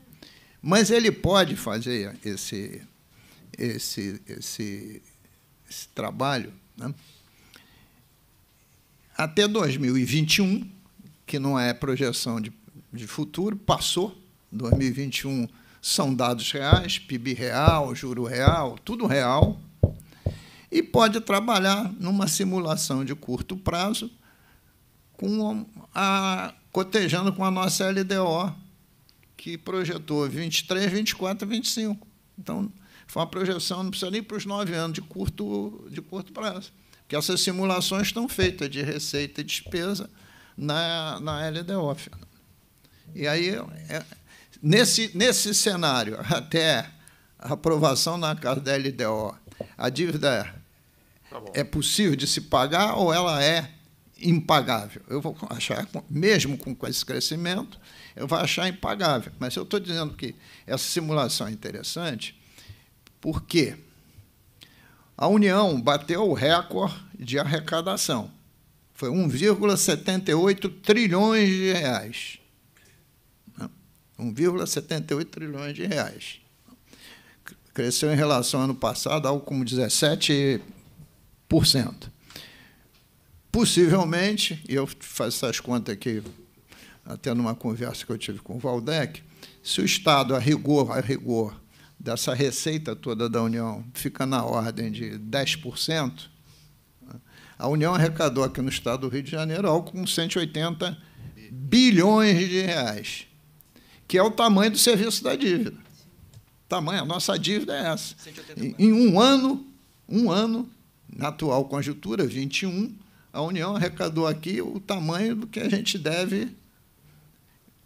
Mas ele pode fazer esse, esse, esse, esse trabalho né? até 2021, que não é projeção de de futuro, passou. 2021 são dados reais, PIB real, juro real, tudo real. E pode trabalhar numa simulação de curto prazo, com a, cotejando com a nossa LDO, que projetou 23, 24, 25. Então, foi uma projeção, não precisa nem para os nove anos de curto, de curto prazo. Porque essas simulações estão feitas de receita e despesa na, na LDO. E aí, é, nesse, nesse cenário, até a aprovação na casa da LDO, a dívida tá é possível de se pagar ou ela é impagável? Eu vou achar, mesmo com esse crescimento, vou achar impagável. Mas eu estou dizendo que essa simulação é interessante porque a União bateu o recorde de arrecadação. Foi 1,78 trilhões de reais. 1,78 trilhões de reais. Cresceu em relação ao ano passado algo como 17%. Possivelmente, e eu faço essas contas aqui até numa conversa que eu tive com o Valdec, se o Estado, a rigor, a rigor dessa receita toda da União fica na ordem de 10%, a União arrecadou aqui no Estado do Rio de Janeiro algo como 180 bilhões de reais que é o tamanho do serviço da dívida. Tamanho, a nossa dívida é essa. Em, em um ano, um ano, Na atual conjuntura, 21, a União arrecadou aqui o tamanho do que a gente deve,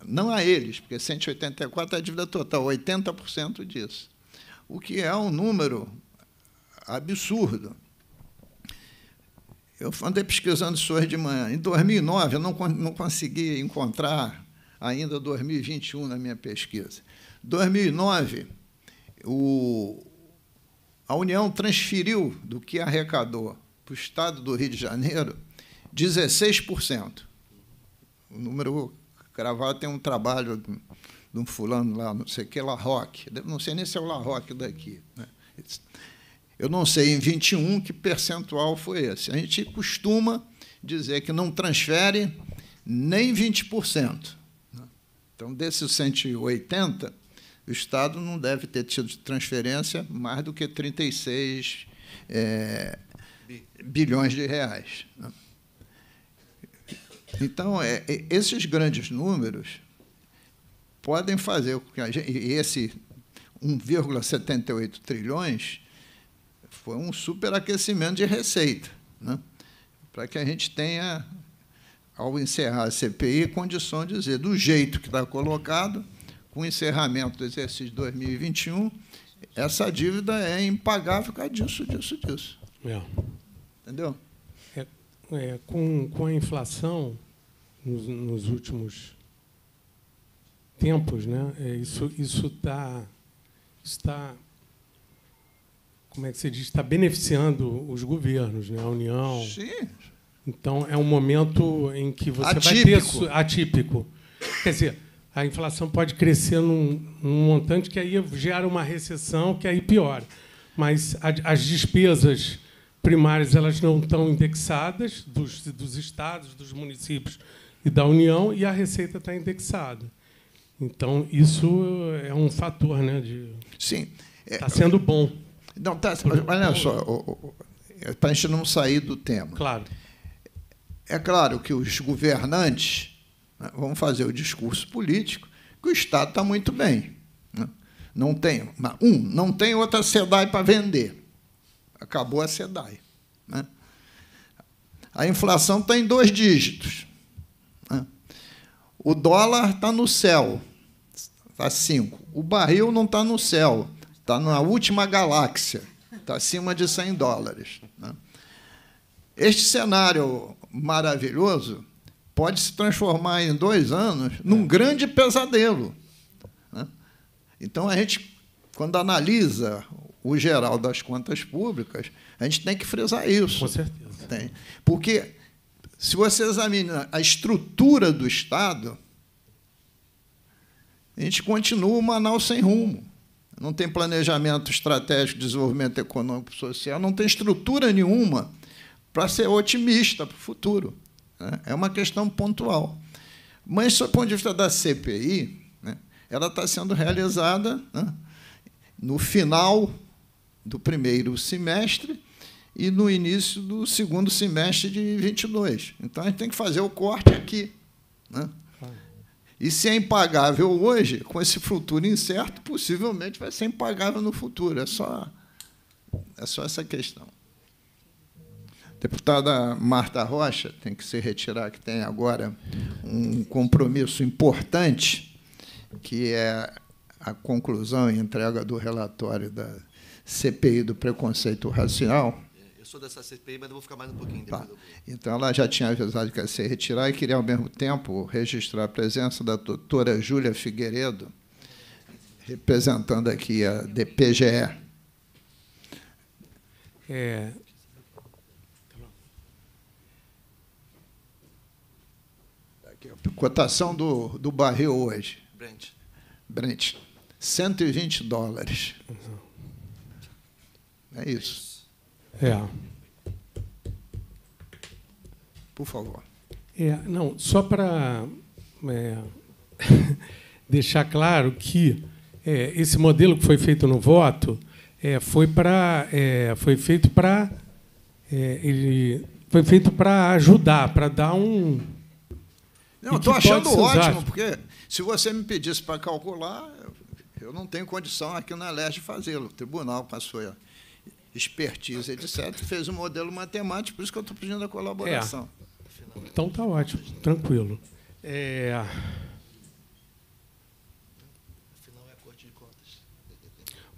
não a eles, porque 184 é a dívida total, 80% disso, o que é um número absurdo. Eu andei pesquisando isso hoje de manhã. Em 2009, eu não, não consegui encontrar ainda 2021 na minha pesquisa. 2009, o, a União transferiu do que arrecadou para o Estado do Rio de Janeiro 16%. O número cravado tem um trabalho de um fulano lá, não sei o que, La Roque. Não sei nem se é o La Roque daqui. Né? Eu não sei em 21 que percentual foi esse. A gente costuma dizer que não transfere nem 20%. Né? Então, desses 180, o Estado não deve ter tido transferência mais do que 36 é, bilhões de reais. Né? Então, é, é, esses grandes números podem fazer com que a gente, e esse 1,78 trilhões foi um superaquecimento de receita, né? para que a gente tenha, ao encerrar a CPI, condição de dizer, do jeito que está colocado, com o encerramento do exercício 2021, essa dívida é impagável por causa disso, disso, disso. É. Entendeu? É, com, com a inflação nos, nos últimos tempos, né, é, isso, isso tá, está, como é que se diz, está beneficiando os governos, né, a União. Sim. Então, é um momento em que você atípico. vai ter... Atípico. Quer dizer, a inflação pode crescer num, num, montante que aí gera uma recessão que aí piora. Mas a, as despesas primárias elas não estão indexadas dos, dos estados, dos municípios e da União, e a receita está indexada. Então, isso é um fator né, de. Sim. Está é, sendo bom. Não, tá, olha só, para a gente não sair do tema. Claro. É claro que os governantes né? Vamos fazer o discurso político que o Estado está muito bem. Né? Não tem, um, não tem outra SEDAI para vender. Acabou a SEDAI. Né? A inflação está em dois dígitos. Né? O dólar está no céu, está cinco. O barril não está no céu, está na última galáxia, está acima de 100 dólares. Né? Este cenário maravilhoso pode se transformar em dois anos num grande pesadelo. Né? Então, a gente, quando analisa o geral das contas públicas, a gente tem que frisar isso. Com certeza. Tem. Porque, se você examina a estrutura do Estado, a gente continua o Manaus sem rumo. Não tem planejamento estratégico de desenvolvimento econômico e social, não tem estrutura nenhuma para ser otimista para o futuro. Né? É uma questão pontual. Mas, do ponto de vista da CPI, né, ela está sendo realizada né, no final do primeiro semestre e no início do segundo semestre de 22. Então, a gente tem que fazer o corte aqui. Né? E se é impagável hoje, com esse futuro incerto, possivelmente vai ser impagável no futuro. É só, é só essa questão. Deputada Marta Rocha, tem que se retirar, que tem agora um compromisso importante, que é a conclusão e entrega do relatório da CPI do preconceito racial. Eu sou dessa CPI, mas eu vou ficar mais um pouquinho. Tá. Então, ela já tinha avisado que ia se retirar e queria, ao mesmo tempo, registrar a presença da doutora Júlia Figueiredo, representando aqui a DPGE. É, Cotação do, do barril hoje. Brent. Brent. 120 dólares. Uhum. É isso. É. Por favor. É, não, só para é, deixar claro que é, esse modelo que foi feito no voto é, foi para é, foi feito para é, ele foi feito para ajudar, para dar um não, estou achando ótimo, porque se você me pedisse para calcular, eu não tenho condição aqui na LERJ de fazê-lo. O tribunal passou expertise, etc., fez um modelo matemático, por isso que eu estou pedindo a colaboração. É. Então tá ótimo, tranquilo. É...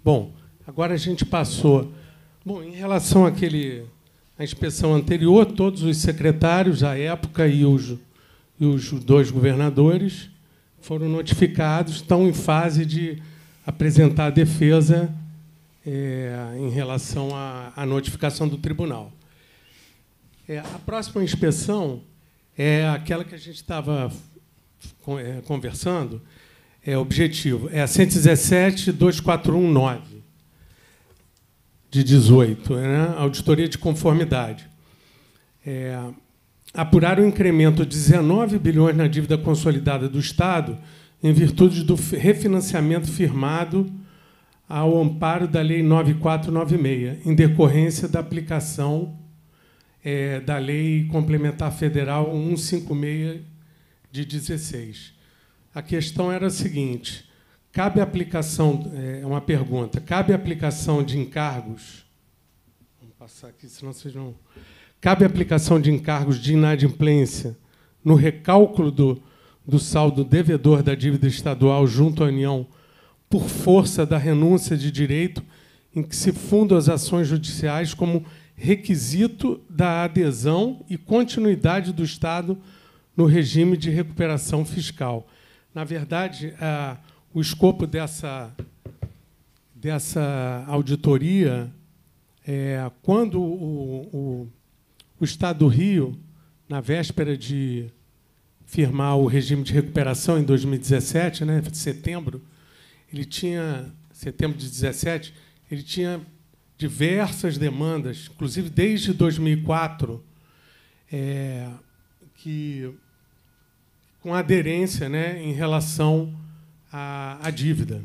Bom, agora a gente passou. Bom, em relação àquele, à inspeção anterior, todos os secretários à época e os, e os dois governadores foram notificados, estão em fase de apresentar a defesa é, em relação à, à, notificação do tribunal. É, a próxima inspeção é aquela que a gente estava é, conversando, é objetivo, é a 117.2419, de 18, né? auditoria de conformidade. É, apurar o incremento de 19 bilhões na dívida consolidada do Estado em virtude do refinanciamento firmado ao amparo da Lei 9496, em decorrência da aplicação é, da Lei Complementar Federal 156 de 16. A questão era a seguinte: cabe aplicação, é uma pergunta, cabe aplicação de encargos? Vamos passar aqui, senão vocês não. Cabe aplicação de encargos de inadimplência no recálculo do, do saldo devedor da dívida estadual junto à União por força da renúncia de direito em que se fundam as ações judiciais como requisito da adesão e continuidade do Estado no regime de recuperação fiscal. Na verdade, o escopo dessa, dessa auditoria é quando o, o, o Estado do Rio, na véspera de firmar o regime de recuperação em 2017, né, setembro, ele tinha, setembro de 17, ele tinha diversas demandas, inclusive desde 2004, é, que com aderência né, em relação à, à dívida.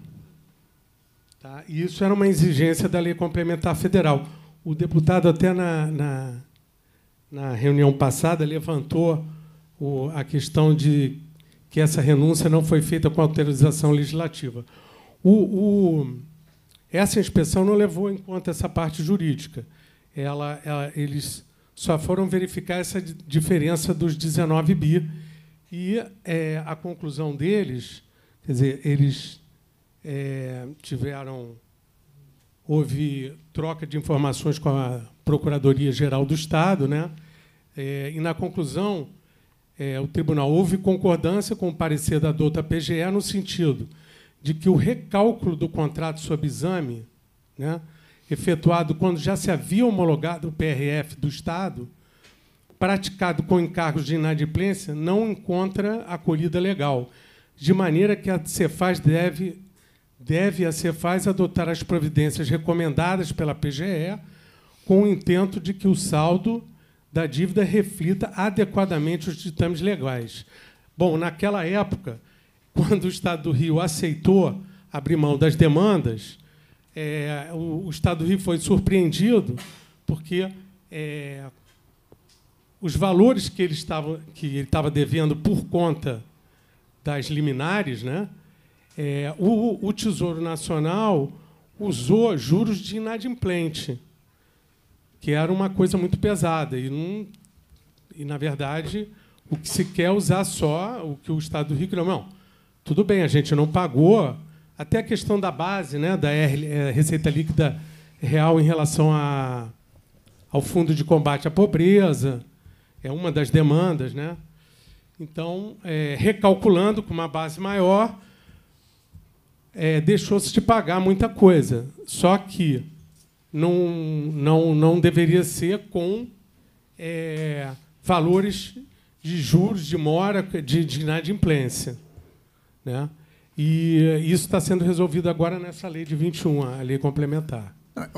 Tá? E isso era uma exigência da lei complementar federal. O deputado, até na, na, na reunião passada, levantou o, a questão de que essa renúncia não foi feita com autorização legislativa. O, o, essa inspeção não levou em conta essa parte jurídica. Ela, ela, eles só foram verificar essa diferença dos 19 bi e é, a conclusão deles, quer dizer, eles é, tiveram houve troca de informações com a Procuradoria Geral do Estado, né? É, e na conclusão é, o tribunal houve concordância com o parecer da douta PGE no sentido de que o recálculo do contrato sob exame, né, efetuado quando já se havia homologado o PRF do Estado, praticado com encargos de inadimplência, não encontra acolhida legal, de maneira que a Cefaz deve, deve a Cefaz adotar as providências recomendadas pela PGE com o intento de que o saldo da dívida reflita adequadamente os ditames legais. Bom, naquela época, quando o Estado do Rio aceitou abrir mão das demandas, é, o, o, Estado do Rio foi surpreendido porque é, os valores que ele estava que ele estava devendo por conta das liminares, né, é, o, o Tesouro Nacional usou juros de inadimplente, que era uma coisa muito pesada e não e na verdade o que se quer usar só o que o Estado do Rio não tudo bem, a gente não pagou. Até a questão da base, né, da é, Receita Líquida Real em relação a, ao Fundo de Combate à Pobreza, é uma das demandas. Né? Então, é, recalculando com uma base maior, é, deixou-se de pagar muita coisa. Só que não, não, não deveria ser com é, valores de juros, de mora, de, de inadimplência. Né? E isso está sendo resolvido agora nessa lei de 21, a lei complementar. Ah,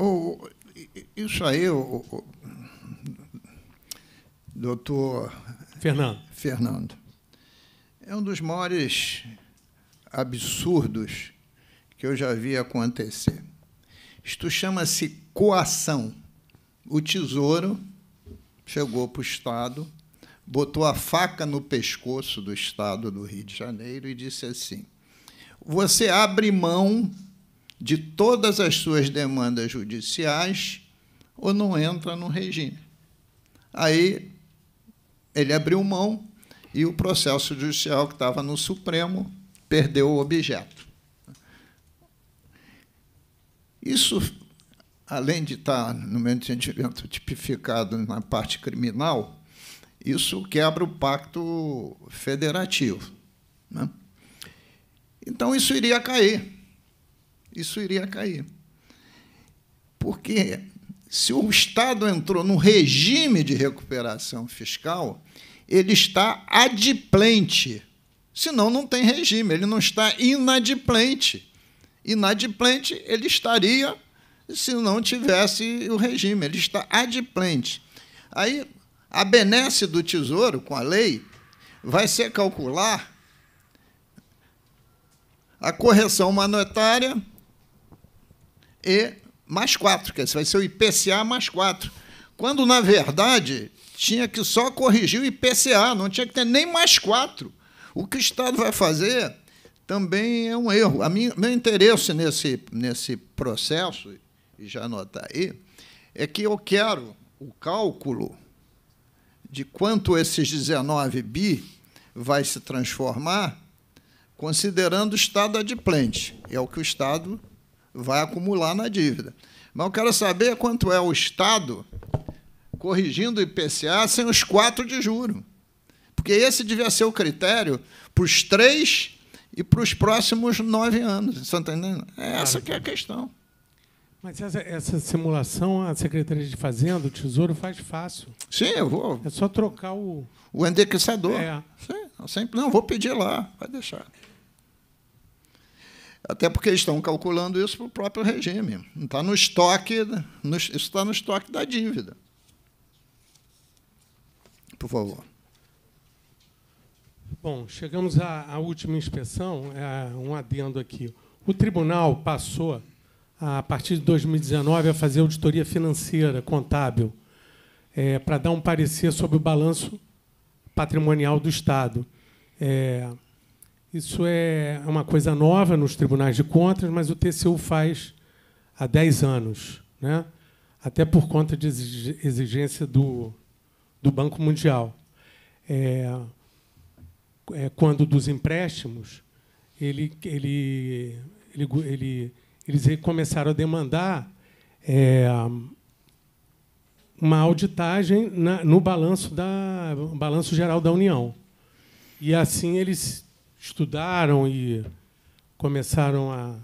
isso aí, o, o, doutor Fernando. Fernando, é um dos maiores absurdos que eu já vi acontecer. Isto chama-se coação. O tesouro chegou para o Estado botou a faca no pescoço do Estado do Rio de Janeiro e disse assim: Você abre mão de todas as suas demandas judiciais ou não entra no regime. Aí ele abriu mão e o processo judicial que estava no Supremo perdeu o objeto. Isso, além de estar, no meu entendimento, tipificado na parte criminal, isso quebra o pacto federativo. Né? Então, isso iria cair. Isso iria cair. Porque se o Estado entrou no regime de recuperação fiscal, ele está adimplente. Senão, não tem regime, ele não está inadimplente. Inadimplente ele estaria se não tivesse o regime, ele está adimplente. Aí, a benesse do Tesouro, com a lei, vai ser calcular a correção monetária e mais 4, que vai ser o IPCA mais 4. Quando, na verdade, tinha que só corrigir o IPCA, não tinha que ter nem mais 4. O que o Estado vai fazer também é um erro. A minha, meu interesse nesse, nesse processo, e já anotar aí, é que eu quero o cálculo de quanto esses 19 bi vai se transformar, considerando o Estado adimplente. É o que o Estado vai acumular na dívida. Mas eu quero saber quanto é o Estado corrigindo o IPCA sem os quatro de juro. Porque esse devia ser o critério para os três e para os próximos nove anos. Você está entendendo? É essa que é a questão. Mas essa, essa, simulação a Secretaria de Fazenda, o Tesouro, faz fácil. Sim, eu vou. É só trocar o. O indexador. É. Sim, sempre, não, vou pedir lá, vai deixar. Até porque estão calculando isso para o próprio regime. Não está no estoque, no, isso está no estoque da dívida. Por favor. Bom, chegamos à, à última inspeção, é, um adendo aqui. O tribunal passou, a partir de 2019, a fazer auditoria financeira, contábil, é, para dar um parecer sobre o balanço patrimonial do Estado. É, isso é uma coisa nova nos tribunais de contas, mas o TCU faz há 10 anos, né? até por conta de exigência do, do Banco Mundial. É, é, quando dos empréstimos, ele, ele, ele, ele, eles começaram a demandar é, uma auditagem na, no balanço, da, balanço geral da União. E assim eles estudaram e começaram a,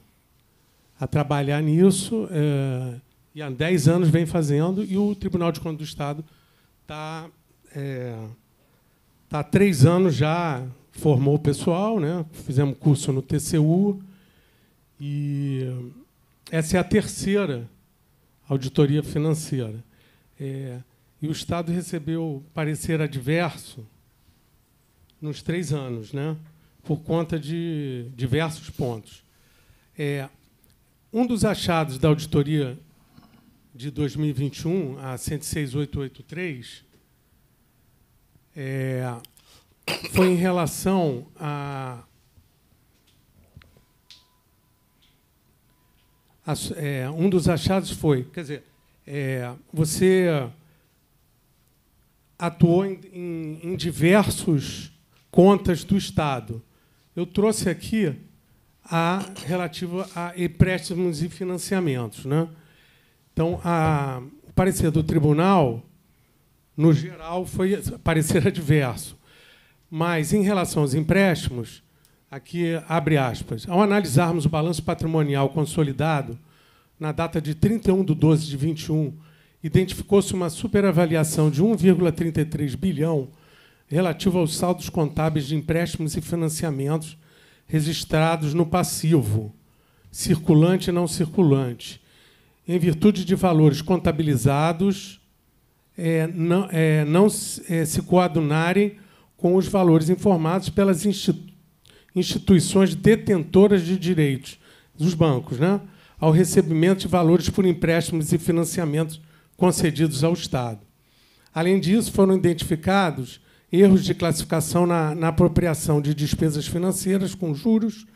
a trabalhar nisso, é, e há 10 anos vem fazendo, e o Tribunal de Contas do Estado está é, tá há três anos já, formou o pessoal, né? fizemos curso no TCU, e essa é a terceira auditoria financeira. É, e o Estado recebeu parecer adverso nos três anos, né? por conta de diversos pontos. É, um dos achados da auditoria de 2021, a 106883, é, foi em relação a, é, um dos achados foi, quer dizer, é, você atuou em, em, em diversos contas do Estado eu trouxe aqui a relativa a empréstimos e financiamentos. Né? Então, a, o parecer do tribunal, no geral, foi parecer adverso. Mas, em relação aos empréstimos, aqui abre aspas, ao analisarmos o balanço patrimonial consolidado, na data de 31 de 12 de 21, identificou-se uma superavaliação de 1,33 bilhão relativo aos saldos contábeis de empréstimos e financiamentos registrados no passivo, circulante e não circulante, em virtude de valores contabilizados é, não, é, não é, se coadunarem com os valores informados pelas instituições detentoras de direitos dos bancos, né, ao recebimento de valores por empréstimos e financiamentos concedidos ao Estado. Além disso, foram identificados erros de classificação na, na apropriação de despesas financeiras com juros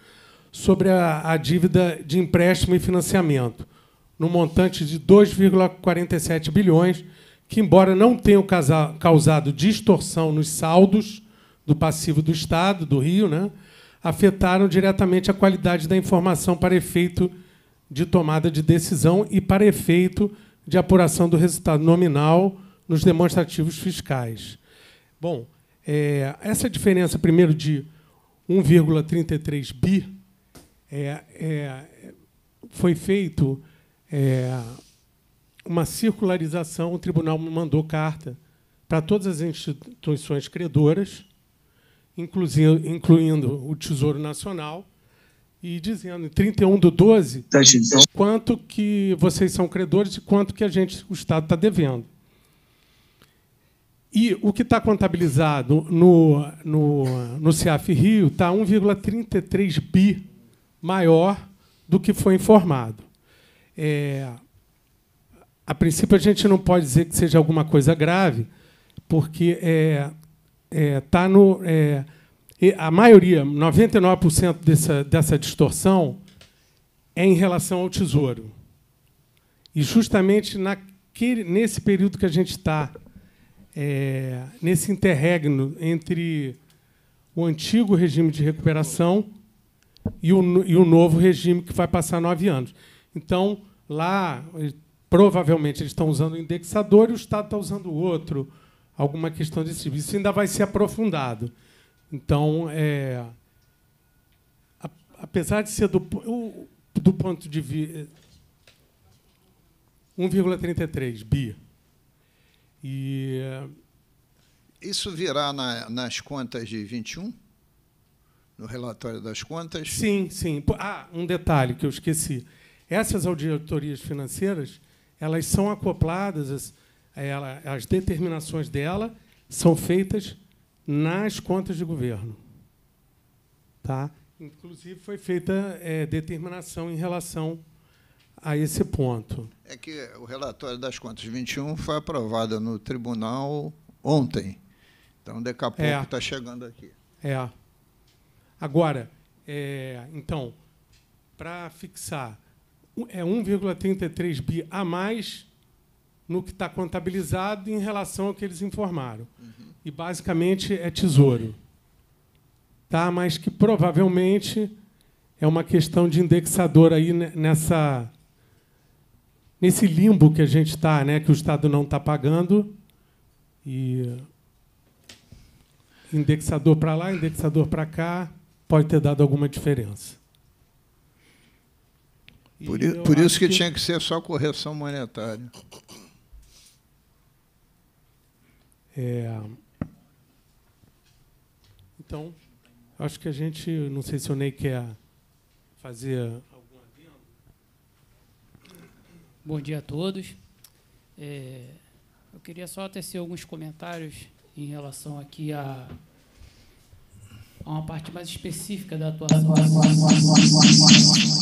sobre a, a dívida de empréstimo e financiamento, no montante de 2,47 bilhões, que, embora não tenham causado distorção nos saldos do passivo do Estado, do Rio, né, afetaram diretamente a qualidade da informação para efeito de tomada de decisão e para efeito de apuração do resultado nominal nos demonstrativos fiscais. Bom, é, essa diferença, primeiro, de 1,33 bi, é, é, foi feito é, uma circularização, o tribunal mandou carta para todas as instituições credoras, incluindo, incluindo o Tesouro Nacional, e dizendo em 31 do 12 quanto que vocês são credores e quanto que a gente, o Estado está devendo. E o que está contabilizado no, no, no CIAF Rio está 1,33 bi maior do que foi informado. É, a princípio, a gente não pode dizer que seja alguma coisa grave, porque é, é, tá no, é, a maioria, 99% dessa, dessa distorção, é em relação ao tesouro. E justamente naquele, nesse período que a gente está, é, nesse interregno entre o antigo regime de recuperação e o, e o novo regime que vai passar nove anos. Então, lá, provavelmente, eles estão usando o indexador e o Estado está usando outro, alguma questão desse tipo. Isso ainda vai ser aprofundado. Então, é, apesar de ser do, do ponto de vista. 1,33 bi. E. Isso virá na, nas contas de 21? no relatório das contas? Sim, sim. Ah, um detalhe que eu esqueci. Essas auditorias financeiras, elas são acopladas, as, ela, as determinações dela são feitas nas contas de governo. Tá? Inclusive, foi feita é, determinação em relação a esse ponto. É que o relatório das contas 21 foi aprovado no tribunal ontem. Então, daqui a pouco está é. chegando aqui. É. Agora, é, então, para fixar, é 1,33 bi a mais no que está contabilizado em relação ao que eles informaram. Uhum. E, basicamente, é tesouro. Tá? Mas que provavelmente é uma questão de indexador aí nessa nesse limbo que a gente está, né, que o Estado não está pagando e indexador para lá, indexador para cá, pode ter dado alguma diferença. Por, por isso que, que tinha que ser só correção monetária. É, então, acho que a gente, não sei se o Ney quer fazer algum adendo. Bom dia a todos. É, eu queria só tecer alguns comentários em relação aqui a uma parte mais específica da atuação da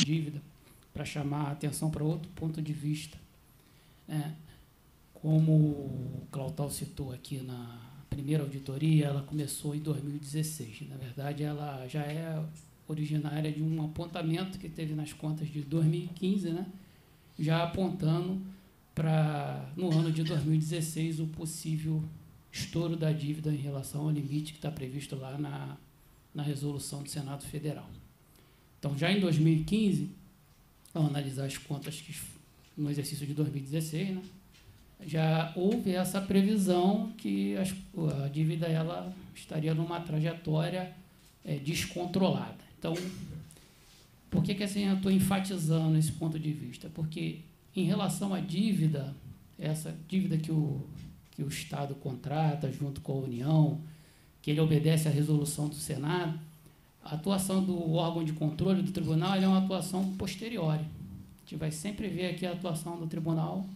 dívida, para chamar a atenção para outro ponto de vista. É, como o Clautal citou aqui na primeira auditoria, ela começou em 2016. Na verdade, ela já é originária de um apontamento que teve nas contas de 2015, né? já apontando para, no ano de 2016, o possível estouro da dívida em relação ao limite que está previsto lá na na resolução do Senado Federal. Então, já em 2015, ao analisar as contas que, no exercício de 2016, né, já houve essa previsão que a dívida ela estaria numa trajetória é, descontrolada. Então, por que, que assim, eu estou enfatizando esse ponto de vista? Porque, em relação à dívida, essa dívida que o, que o Estado contrata junto com a União, que ele obedece à resolução do Senado, a atuação do órgão de controle do tribunal é uma atuação posterior. A gente vai sempre ver aqui a atuação do tribunal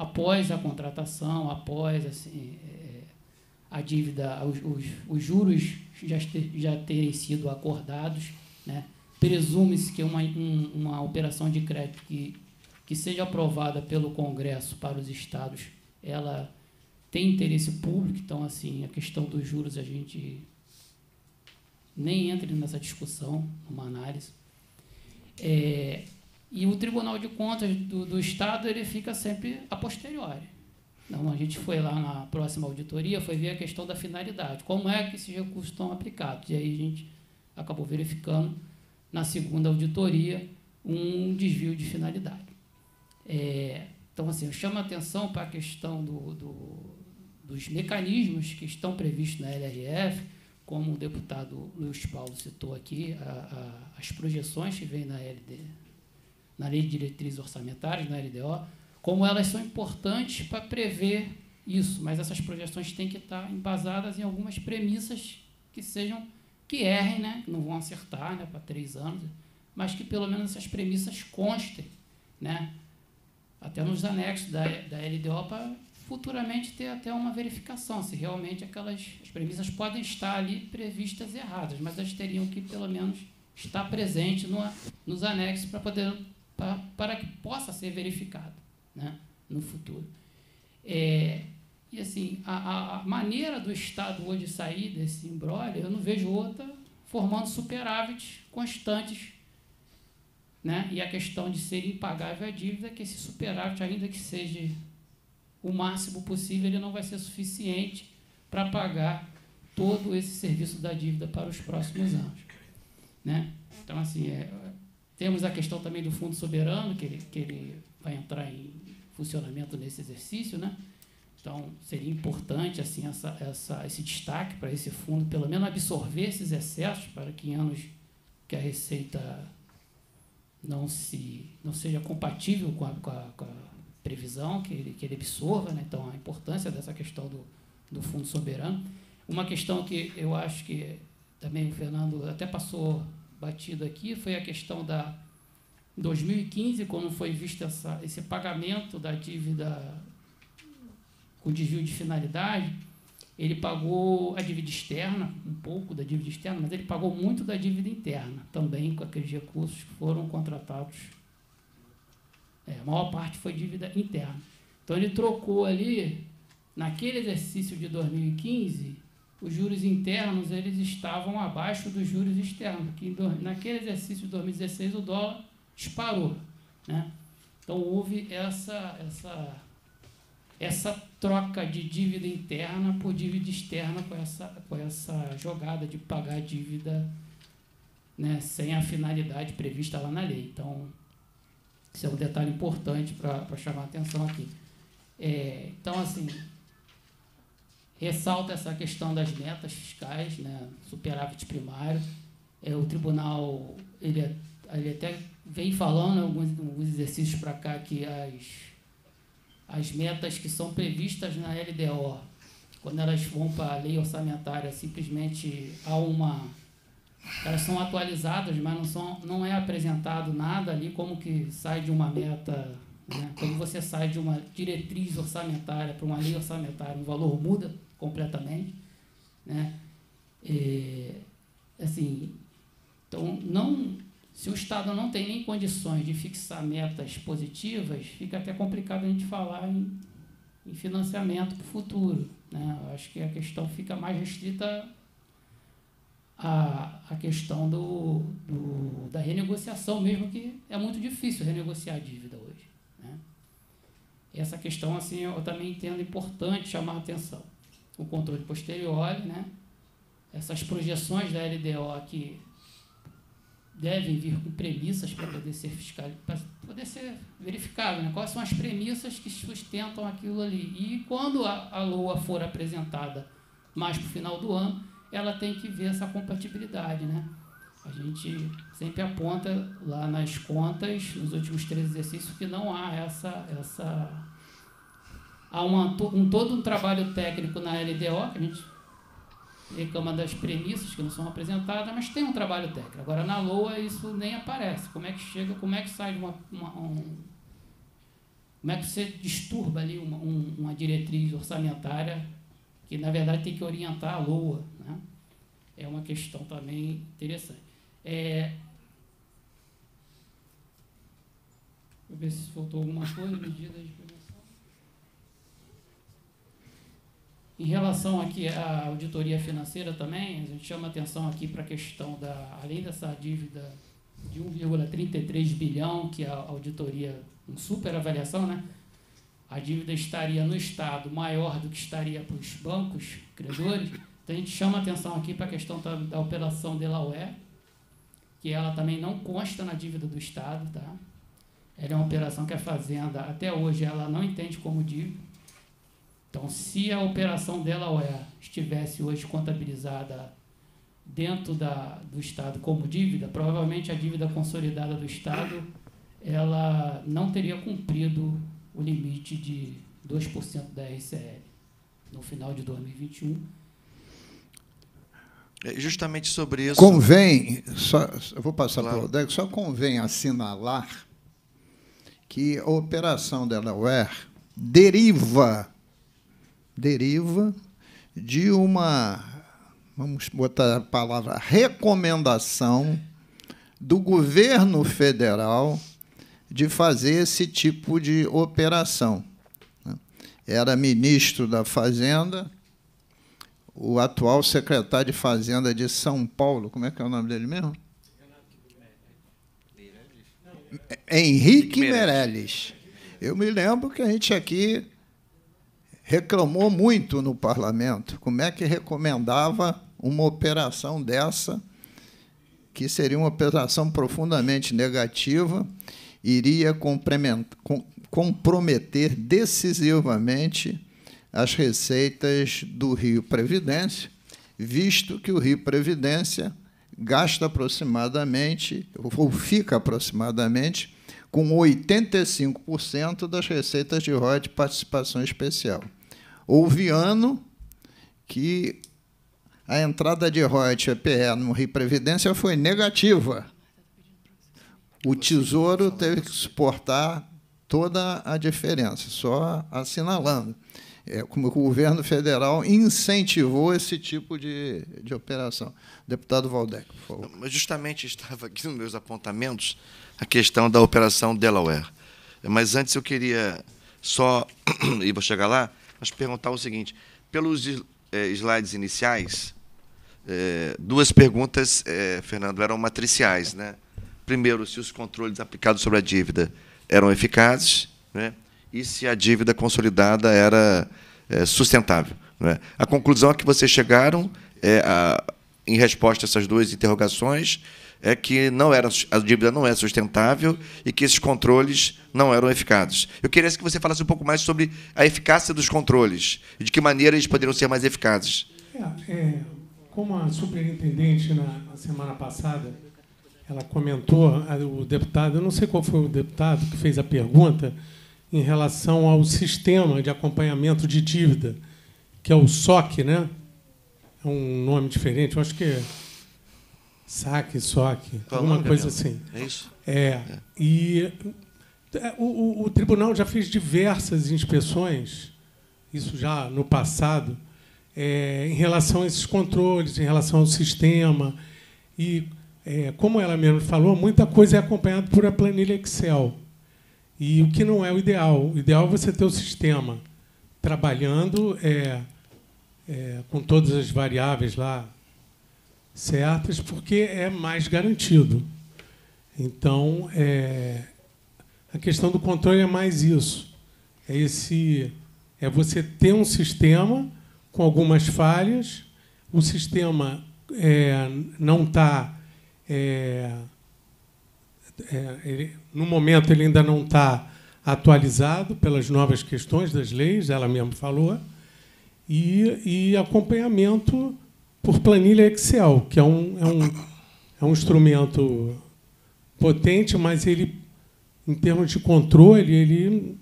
após a contratação, após assim, é, a dívida, os, os, os juros já, já terem sido acordados. Né? Presume-se que uma, um, uma operação de crédito que, que seja aprovada pelo Congresso para os estados, ela tem interesse público, então assim, a questão dos juros a gente nem entra nessa discussão, numa análise. É, E o Tribunal de Contas do, do Estado ele fica sempre a posteriori. Então, a gente foi lá na próxima auditoria, foi ver a questão da finalidade. Como é que esses recursos estão aplicados? E aí a gente acabou verificando, na segunda auditoria, um desvio de finalidade. É, então, assim, eu chamo a atenção para a questão do, do, dos mecanismos que estão previstos na LRF, como o deputado Luiz Paulo citou aqui, a, a, as projeções que vêm na, LD, na Lei de Diretrizes Orçamentárias, na LDO, como elas são importantes para prever isso, mas essas projeções têm que estar embasadas em algumas premissas que sejam que errem, né, que não vão acertar né, para três anos, mas que pelo menos essas premissas constem, né, até nos anexos da, da LDO para futuramente ter até uma verificação se realmente aquelas as premissas podem estar ali previstas erradas, mas elas teriam que pelo menos estar presente no, nos anexos para poder para, que possa ser verificado né, no futuro. É, e assim, a, a, maneira do Estado hoje sair desse embrólio, eu não vejo outra formando superávites constantes. Né? E a questão de ser impagável a dívida, que esse superávit, ainda que seja o máximo possível, ele não vai ser suficiente para pagar todo esse serviço da dívida para os próximos anos. Né? Então, assim, é, temos a questão também do Fundo Soberano, que ele, que ele vai entrar em funcionamento nesse exercício, né? Então, seria importante assim essa, essa, esse destaque para esse fundo, pelo menos absorver esses excessos para que em anos que a receita não, se, não seja compatível com a, com a, com a previsão, que ele, que ele absorva. Né? Então, a importância dessa questão do, do fundo soberano. Uma questão que eu acho que também o Fernando até passou batido aqui foi a questão da 2015, quando foi visto essa, esse pagamento da dívida com desvio de finalidade, ele pagou a dívida externa, um pouco da dívida externa, mas ele pagou muito da dívida interna, também com aqueles recursos que foram contratados. É, a maior parte foi dívida interna. Então ele trocou ali, naquele exercício de 2015, os juros internos eles estavam abaixo dos juros externos, que naquele exercício de 2016 o dólar disparou. Né? Então houve essa, essa, essa troca de dívida interna por dívida externa com essa, com essa jogada de pagar dívida né, sem a finalidade prevista lá na lei. Então, isso é um detalhe importante para chamar a atenção aqui. É, então, assim, ressalta essa questão das metas fiscais, né, superávit primário. É, o tribunal ele, é, ele até vem falando alguns, alguns exercícios para cá que as, as metas que são previstas na LDO, quando elas vão para a lei orçamentária, simplesmente há uma. Elas são atualizadas, mas não, são, não é apresentado nada ali como que sai de uma meta. Né? Quando você sai de uma diretriz orçamentária para uma lei orçamentária, o valor muda completamente. Né? E, assim, então, não se o Estado não tem nem condições de fixar metas positivas, fica até complicado a gente falar em, em financiamento para o futuro. Né? Eu acho que a questão fica mais restrita à, à questão do, do, da renegociação, mesmo que é muito difícil renegociar a dívida hoje. Né? Essa questão assim, eu também entendo importante chamar a atenção. O controle posterior, né? essas projeções da LDO aqui devem vir com premissas para poder ser fiscal, para poder ser verificado, né? quais são as premissas que sustentam aquilo ali. E quando a, a LOA for apresentada mais para o final do ano, ela tem que ver essa compatibilidade, né? A gente sempre aponta lá nas contas, nos últimos três exercícios, que não há essa. essa há uma, um, todo um trabalho técnico na LDO, que a gente reclama das premissas que não são apresentadas, mas tem um trabalho técnico. Agora, na LOA, isso nem aparece. Como é que chega, como é que sai de uma. uma um, como é que você disturba ali uma, um, uma diretriz orçamentária que, na verdade, tem que orientar a LOA? Né? É uma questão também interessante. É, Deixa eu ver se faltou alguma coisa, medidas de Em relação aqui à auditoria financeira também, a gente chama atenção aqui para a questão da, além dessa dívida de 1,33 bilhão, que a auditoria, uma super avaliação, né? A dívida estaria no Estado maior do que estaria para os bancos credores. Então a gente chama atenção aqui para a questão da, da operação Delaware, que ela também não consta na dívida do Estado, tá? Ela é uma operação que a Fazenda, até hoje, ela não entende como dívida. Então, se a operação Delaware estivesse hoje contabilizada dentro da, do Estado como dívida, provavelmente a dívida consolidada do Estado ela não teria cumprido o limite de 2% da RCL no final de 2021. É justamente sobre isso. Convém, só, eu vou passar Claro. para o Odeco, só convém assinalar que a operação Delaware deriva, deriva de uma, vamos botar a palavra, recomendação do governo federal de fazer esse tipo de operação. Era ministro da Fazenda, o atual secretário de Fazenda de São Paulo, como é que é o nome dele mesmo? Henrique Meirelles. Eu me lembro que a gente aqui reclamou muito no parlamento como é que recomendava uma operação dessa, que seria uma operação profundamente negativa, iria comprometer decisivamente as receitas do Rio Previdência, visto que o Rio Previdência gasta aproximadamente, ou fica aproximadamente, com 85% das receitas de royalties de participação especial. Houve ano que a entrada de royalties EPE no Rio Previdência foi negativa. O Tesouro teve que suportar toda a diferença, só assinalando. É, como o governo federal incentivou esse tipo de, de operação. Deputado Valdec, por favor. Mas justamente estava aqui nos meus apontamentos a questão da operação Delaware. Mas antes eu queria só, e vou chegar lá, mas perguntar o seguinte: pelos eh, slides iniciais, eh, duas perguntas, eh, Fernando, eram matriciais. Né? Primeiro, se os controles aplicados sobre a dívida eram eficazes, né? e se a dívida consolidada era eh, sustentável. Né? A conclusão a que vocês chegaram, é, a, em resposta a essas duas interrogações, é que não era, a dívida não é sustentável e que esses controles não eram eficazes. Eu queria que você falasse um pouco mais sobre a eficácia dos controles e de que maneira eles poderiam ser mais eficazes. É, é, como a superintendente na, na semana passada, ela comentou, o deputado, eu não sei qual foi o deputado que fez a pergunta em relação ao sistema de acompanhamento de dívida, que é o SOC, né? É um nome diferente, eu acho que é SAC, SOC, Qual alguma coisa assim. É isso? É. E é, o, o- o tribunal já fez diversas inspeções, isso já no passado, é, em relação a esses controles, em relação ao sistema. E, é, como ela mesmo falou, muita coisa é acompanhada por a planilha Excel. E o que não é o ideal. O ideal é você ter o sistema trabalhando é, é, com todas as variáveis lá certas, porque é mais garantido. Então, é, a questão do controle é mais isso. É esse é você ter um sistema com algumas falhas, o sistema é, não está é, é, ele- no momento ele ainda não está atualizado pelas novas questões das leis, ela mesma falou, e, e acompanhamento por planilha Excel, que é um, é um, é um instrumento potente, mas ele, em termos de controle, ele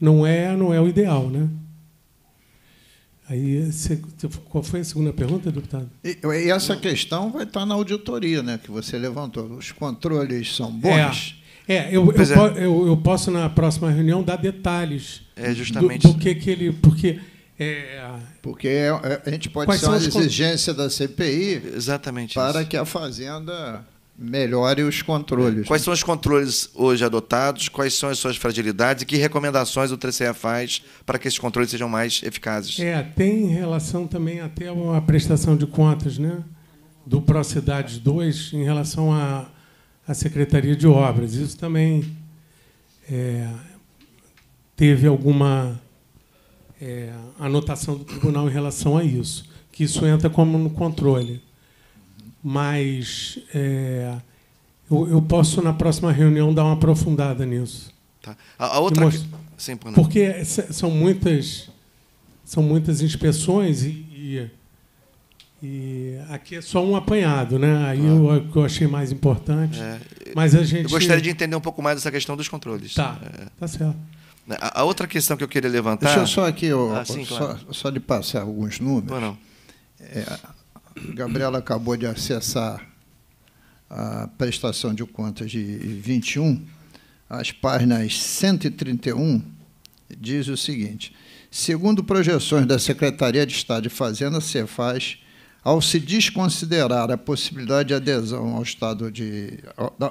não é, não é o ideal, né? Aí, qual foi a segunda pergunta, deputado? E, e essa questão vai estar na auditoria, né, que você levantou. Os controles são bons. É, eu, eu, Pois é. po- eu- eu posso, na próxima reunião, dar detalhes É do, justamente. do que, que ele. Porque é, Porque é- é- a gente pode Quais ser uma exigência da CPI Exatamente para isso. que a Fazenda melhore os controles. Quais são os controles hoje adotados? Quais são as suas fragilidades? E que recomendações o TCE faz para que esses controles sejam mais eficazes? é, tem relação também até a prestação de contas né, do Procidades 2 em relação a, à Secretaria de Obras. Isso também é, teve alguma é, anotação do tribunal em relação a isso, que isso entra como no controle. Mas é, eu, eu, posso, na próxima reunião, dar uma aprofundada nisso. Tá. A, a outra. Most... Sim, Porque são muitas, são muitas inspeções e, e, e, aqui é só um apanhado, né? Aí ah. eu, eu achei mais importante. É, mas a gente. Eu gostaria de entender um pouco mais essa questão dos controles. Tá, é. tá certo. A, a, outra questão que eu queria levantar. Deixa eu só aqui, eu, ah, sim, só, claro. só de passar alguns números. É, Gabriela acabou de acessar a prestação de contas de 21, as páginas 131 diz o seguinte: segundo projeções da Secretaria de Estado de Fazenda, Cefaz, ao se desconsiderar a possibilidade de adesão ao Estado de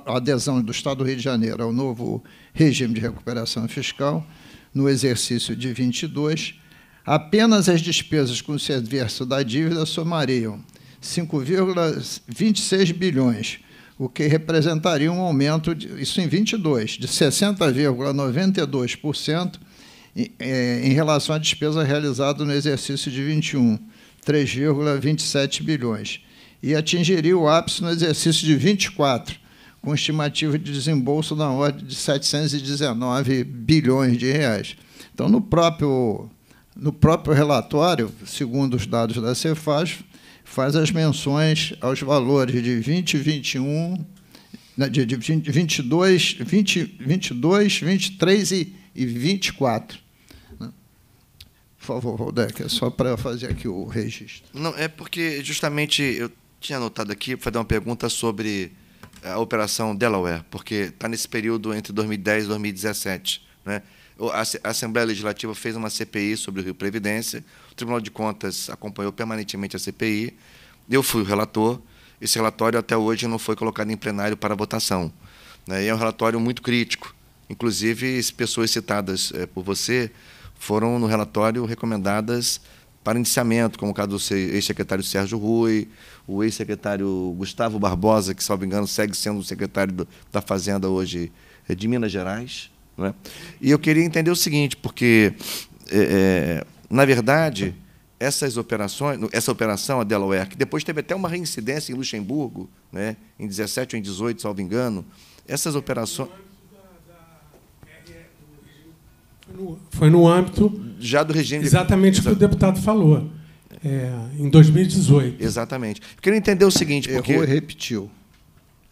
adesão do Estado do Rio de Janeiro ao novo regime de recuperação fiscal no exercício de 22, apenas as despesas com o serviço da dívida somariam 5,26 bilhões, o que representaria um aumento, de, isso em 22, de 60,92% em, é, em relação à despesa realizada no exercício de 21, 3,27 bilhões, e atingiria o ápice no exercício de 24, com estimativa de desembolso na ordem de 719 bilhões de reais. Então, no próprio, no próprio relatório, segundo os dados da Cefaz, faz as menções aos valores de 2021, né, de, de 20, 22, 20, 22, 23 e, e 24. Por favor, Valdec, é só para fazer aqui o registro. Não, é porque justamente eu tinha anotado aqui para fazer uma pergunta sobre a operação Delaware, porque está nesse período entre 2010 e 2017. Né? A Assembleia Legislativa fez uma CPI sobre o Rio Previdência, o Tribunal de Contas acompanhou permanentemente a CPI, eu fui o relator, esse relatório até hoje não foi colocado em plenário para votação. Né? E é um relatório muito crítico. Inclusive, pessoas citadas eh, por você foram no relatório recomendadas para indiciamento, como o caso do ex-secretário Sérgio Rui, o ex-secretário Gustavo Barbosa, que, salvo engano, segue sendo o secretário da Fazenda hoje eh, de Minas Gerais. Né? E eu queria entender o seguinte, porque, é, na verdade, essas operações, essa operação, a Delaware, que depois teve até uma reincidência em Luxemburgo, né, em 17 ou em 18, salvo engano, essas operações. Foi no âmbito. Já do regime. Exatamente o que o deputado falou. É, em 2018. Exatamente. Eu queria entender o seguinte. Porque... Errou e repetiu.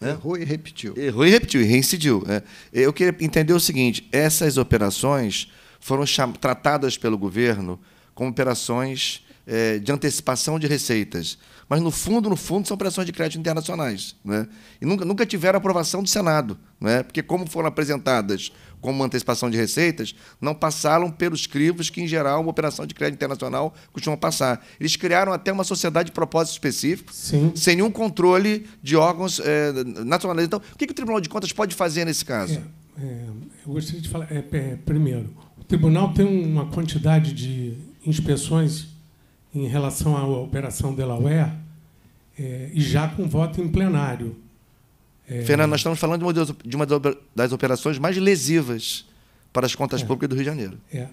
Né? Errou e repetiu. Errou e repetiu, e reincidiu. É. Eu queria entender o seguinte: essas operações foram tratadas pelo governo como operações é, de antecipação de receitas. Mas, no fundo, no fundo, são operações de crédito internacionais. Né? E nunca, nunca tiveram aprovação do Senado. Né? Porque, como foram apresentadas como antecipação de receitas, não passaram pelos crivos que, em geral, uma operação de crédito internacional costuma passar. Eles criaram até uma sociedade de propósito específico, Sim. sem nenhum controle de órgãos é, nacionais. Então, o que, que, o Tribunal de Contas pode fazer nesse caso? É, é, eu gostaria de falar. É, é, primeiro, o tribunal tem uma quantidade de inspeções em relação à Operação Delaware é, e já com voto em plenário. É... Fernando, nós estamos falando de uma das operações mais lesivas para as contas é, públicas do Rio de Janeiro. É, é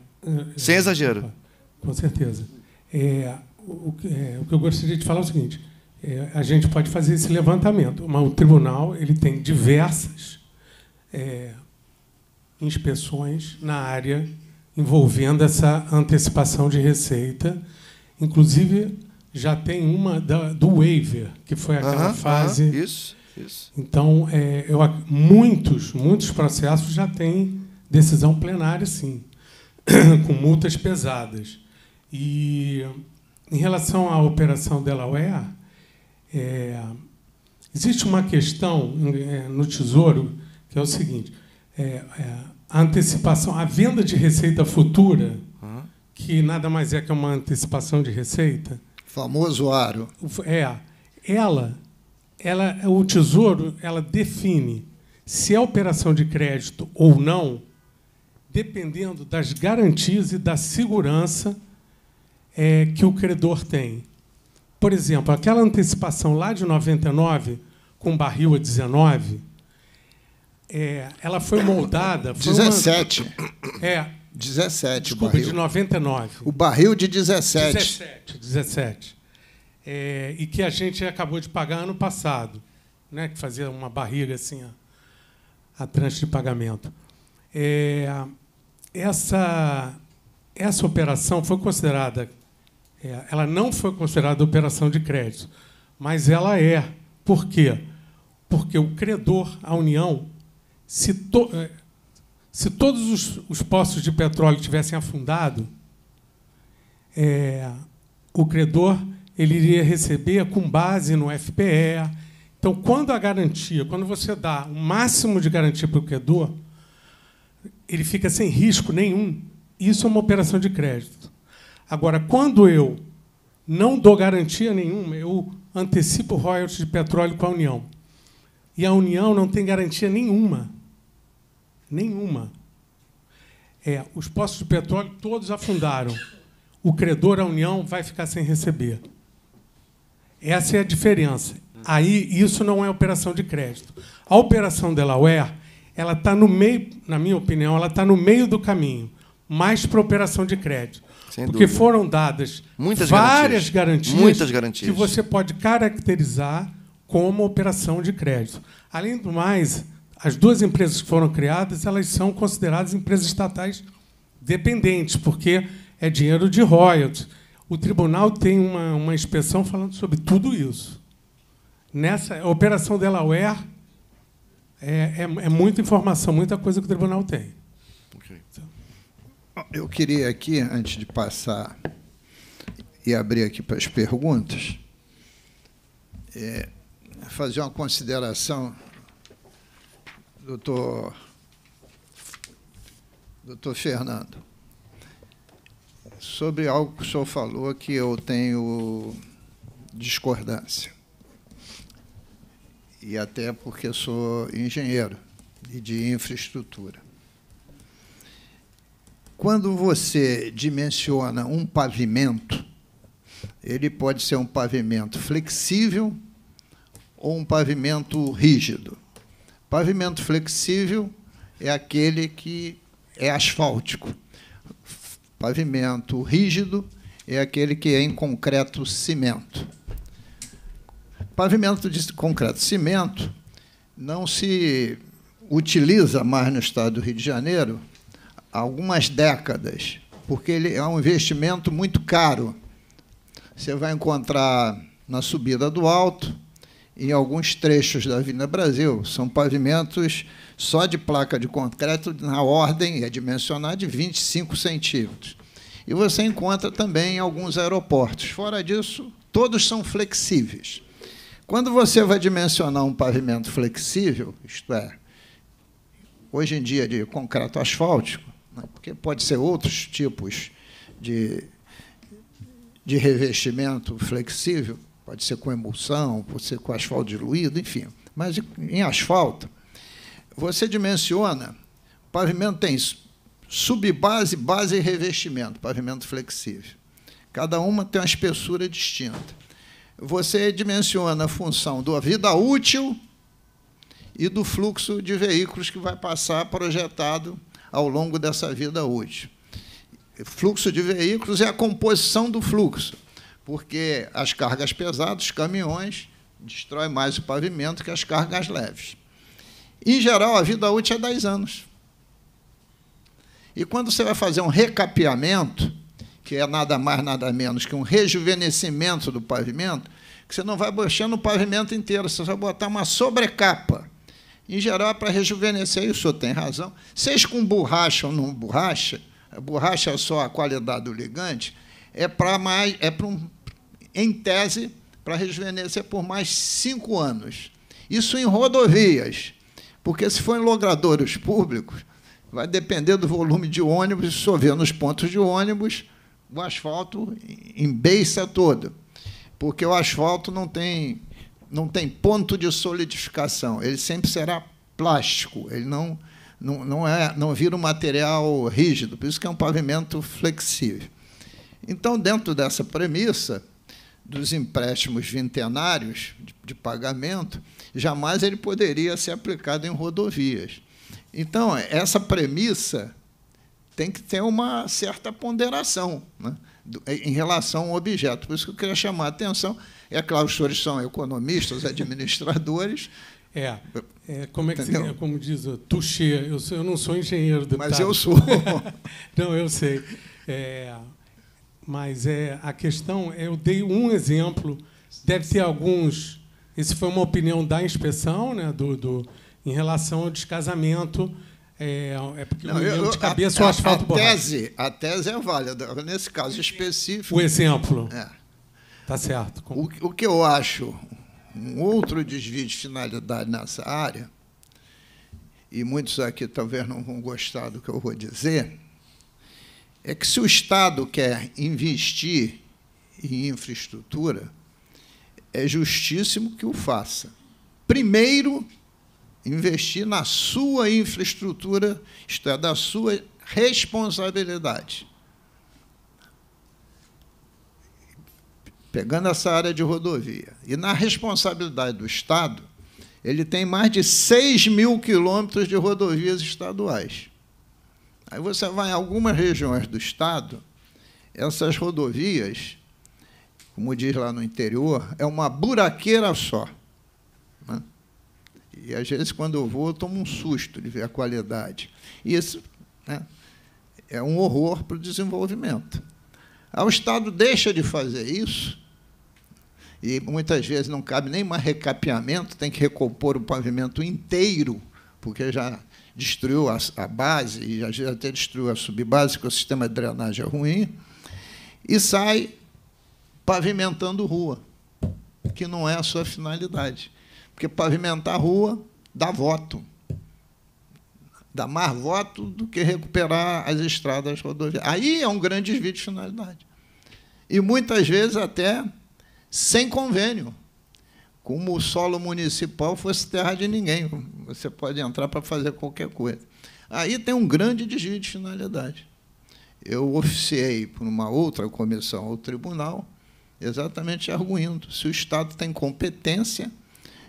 Sem exagero. Com certeza. O, é, o, que eu gostaria de falar é o seguinte: a gente pode fazer esse levantamento, mas o tribunal ele tem diversas inspeções na área envolvendo essa antecipação de receita. Inclusive, já tem uma da, do waiver, que foi aquela fase. Isso, isso. Então, é, eu, muitos, muitos processos já têm decisão plenária, sim, com multas pesadas. E, em relação à operação Delaware, é, existe uma questão é, no Tesouro que é o seguinte: é, é, a antecipação, a venda de receita futura. Que nada mais é que uma antecipação de receita, Famoso aro. É. Ela, ela, o Tesouro, ela define se é operação de crédito ou não, dependendo das garantias e da segurança é, que o credor tem. Por exemplo, aquela antecipação lá de 99, com barril a 19, é, ela foi moldada. Foi 17. Uma, é. 17 Desculpa, o barril. de 99. O barril de 17. 17. 17. É, e que a gente acabou de pagar ano passado, né, que fazia uma barriga assim a, a tranche de pagamento. É, essa, essa operação foi considerada, é, ela não foi considerada operação de crédito, mas ela é. Por quê? Porque o credor, a União, se, to, é, se todos os, os, poços de petróleo tivessem afundado, é, o credor ele iria receber com base no FPE. Então, quando a garantia, quando você dá o máximo de garantia para o credor, ele fica sem risco nenhum. Isso é uma operação de crédito. Agora, quando eu não dou garantia nenhuma, eu antecipo royalties de petróleo com a União. E a União não tem garantia nenhuma. Nenhuma. É, os postos de petróleo todos afundaram. O credor, a União, vai ficar sem receber. Essa é a diferença. Aí, isso não é operação de crédito. A operação Delaware, ela está no meio, na minha opinião, ela está no meio do caminho, mais para operação de crédito. Sem porque dúvida. foram dadas Muitas várias garantias. garantias, Muitas garantias. que você pode caracterizar como operação de crédito. Além do mais, as duas empresas que foram criadas, elas são consideradas empresas estatais dependentes, porque é dinheiro de royalties. O tribunal tem uma, uma inspeção falando sobre tudo isso. Nessa operação Delaware, é, é, é muita informação, muita coisa que o tribunal tem. Eu queria aqui, antes de passar e abrir aqui para as perguntas, é, fazer uma consideração, doutor, doutor Fernando, sobre algo que o senhor falou que eu tenho discordância. E até porque sou engenheiro e de infraestrutura. Quando você dimensiona um pavimento, ele pode ser um pavimento flexível ou um pavimento rígido. Pavimento flexível é aquele que é asfáltico. Pavimento rígido é aquele que é em concreto cimento. Pavimento de concreto cimento não se utiliza mais no estado do Rio de Janeiro há algumas décadas, porque ele é um investimento muito caro. Você vai encontrar na subida do alto, em alguns trechos da Avenida Brasil, são pavimentos só de placa de concreto na ordem, é dimensionado de 25 centímetros. E você encontra também em alguns aeroportos. Fora disso, todos são flexíveis. Quando você vai dimensionar um pavimento flexível, isto é, hoje em dia de concreto asfáltico, né, porque pode ser outros tipos de, de revestimento flexível, pode ser com emulsão, pode ser com asfalto diluído, enfim. Mas em asfalto, você dimensiona, o pavimento tem subbase, base e revestimento, pavimento flexível. Cada uma tem uma espessura distinta você dimensiona a função da vida útil e do fluxo de veículos que vai passar projetado ao longo dessa vida útil. Fluxo de veículos é a composição do fluxo, porque as cargas pesadas, os caminhões, destrói mais o pavimento que as cargas leves. Em geral, a vida útil é 10 anos. E quando você vai fazer um recapeamento, que é nada mais, nada menos que um rejuvenescimento do pavimento, que você não vai baixando o pavimento inteiro, você vai botar uma sobrecapa. Em geral, é para rejuvenescer, e o senhor tem razão. Seja com borracha ou não borracha, a borracha é só a qualidade do ligante, é para mais, é para um, em tese, para rejuvenescer por mais cinco anos. Isso em rodovias, porque se for em logradouros públicos, vai depender do volume de ônibus, se chover nos pontos de ônibus, o asfalto embeiça todo, porque o asfalto não tem, não tem ponto de solidificação, ele sempre será plástico, ele não, não, não, é, não vira um material rígido, por isso que é um pavimento flexível. Então, dentro dessa premissa, dos empréstimos vintenários de, de pagamento, jamais ele poderia ser aplicado em rodovias. Então, essa premissa tem que ter uma certa ponderação né, em relação ao objeto. Por isso que eu queria chamar a atenção. É claro, os senhores são economistas, administradores. É, é como é que é, como diz o Touché, eu, sou, eu não sou engenheiro do Mas eu sou. não, eu sei. É, mas é, a questão, eu dei um exemplo, deve ter alguns. Esse foi uma opinião da inspeção, né, do, do em relação ao descasamento. É, é porque não, eu, de cabeça a, o asfalto a, a tese, a tese é válida. Nesse caso específico. O exemplo. É. Tá certo. O, o que eu acho um outro desvio de finalidade nessa área, e muitos aqui talvez não vão gostar do que eu vou dizer, é que se o Estado quer investir em infraestrutura, é justíssimo que o faça. Primeiro, investir na sua infraestrutura, isto é, da sua responsabilidade. Pegando essa área de rodovia. E na responsabilidade do Estado, ele tem mais de 6 mil quilômetros de rodovias estaduais. Aí você vai em algumas regiões do estado, essas rodovias, como diz lá no interior, é uma buraqueira só. Né? E às vezes, quando eu vou, eu tomo um susto de ver a qualidade. Isso né, é um horror para o desenvolvimento. Aí o Estado deixa de fazer isso, e muitas vezes não cabe nem mais recapeamento, tem que recompor o pavimento inteiro, porque já destruiu a, a base, e às vezes até destruiu a subbase, porque o sistema de drenagem é ruim, e sai pavimentando rua, que não é a sua finalidade. Porque pavimentar rua dá voto. Dá mais voto do que recuperar as estradas rodoviárias. Aí é um grande desvio de finalidade. E muitas vezes até sem convênio como o solo municipal fosse terra de ninguém. Você pode entrar para fazer qualquer coisa. Aí tem um grande desvio de finalidade. Eu oficiei por uma outra comissão ao tribunal, exatamente arguindo se o Estado tem competência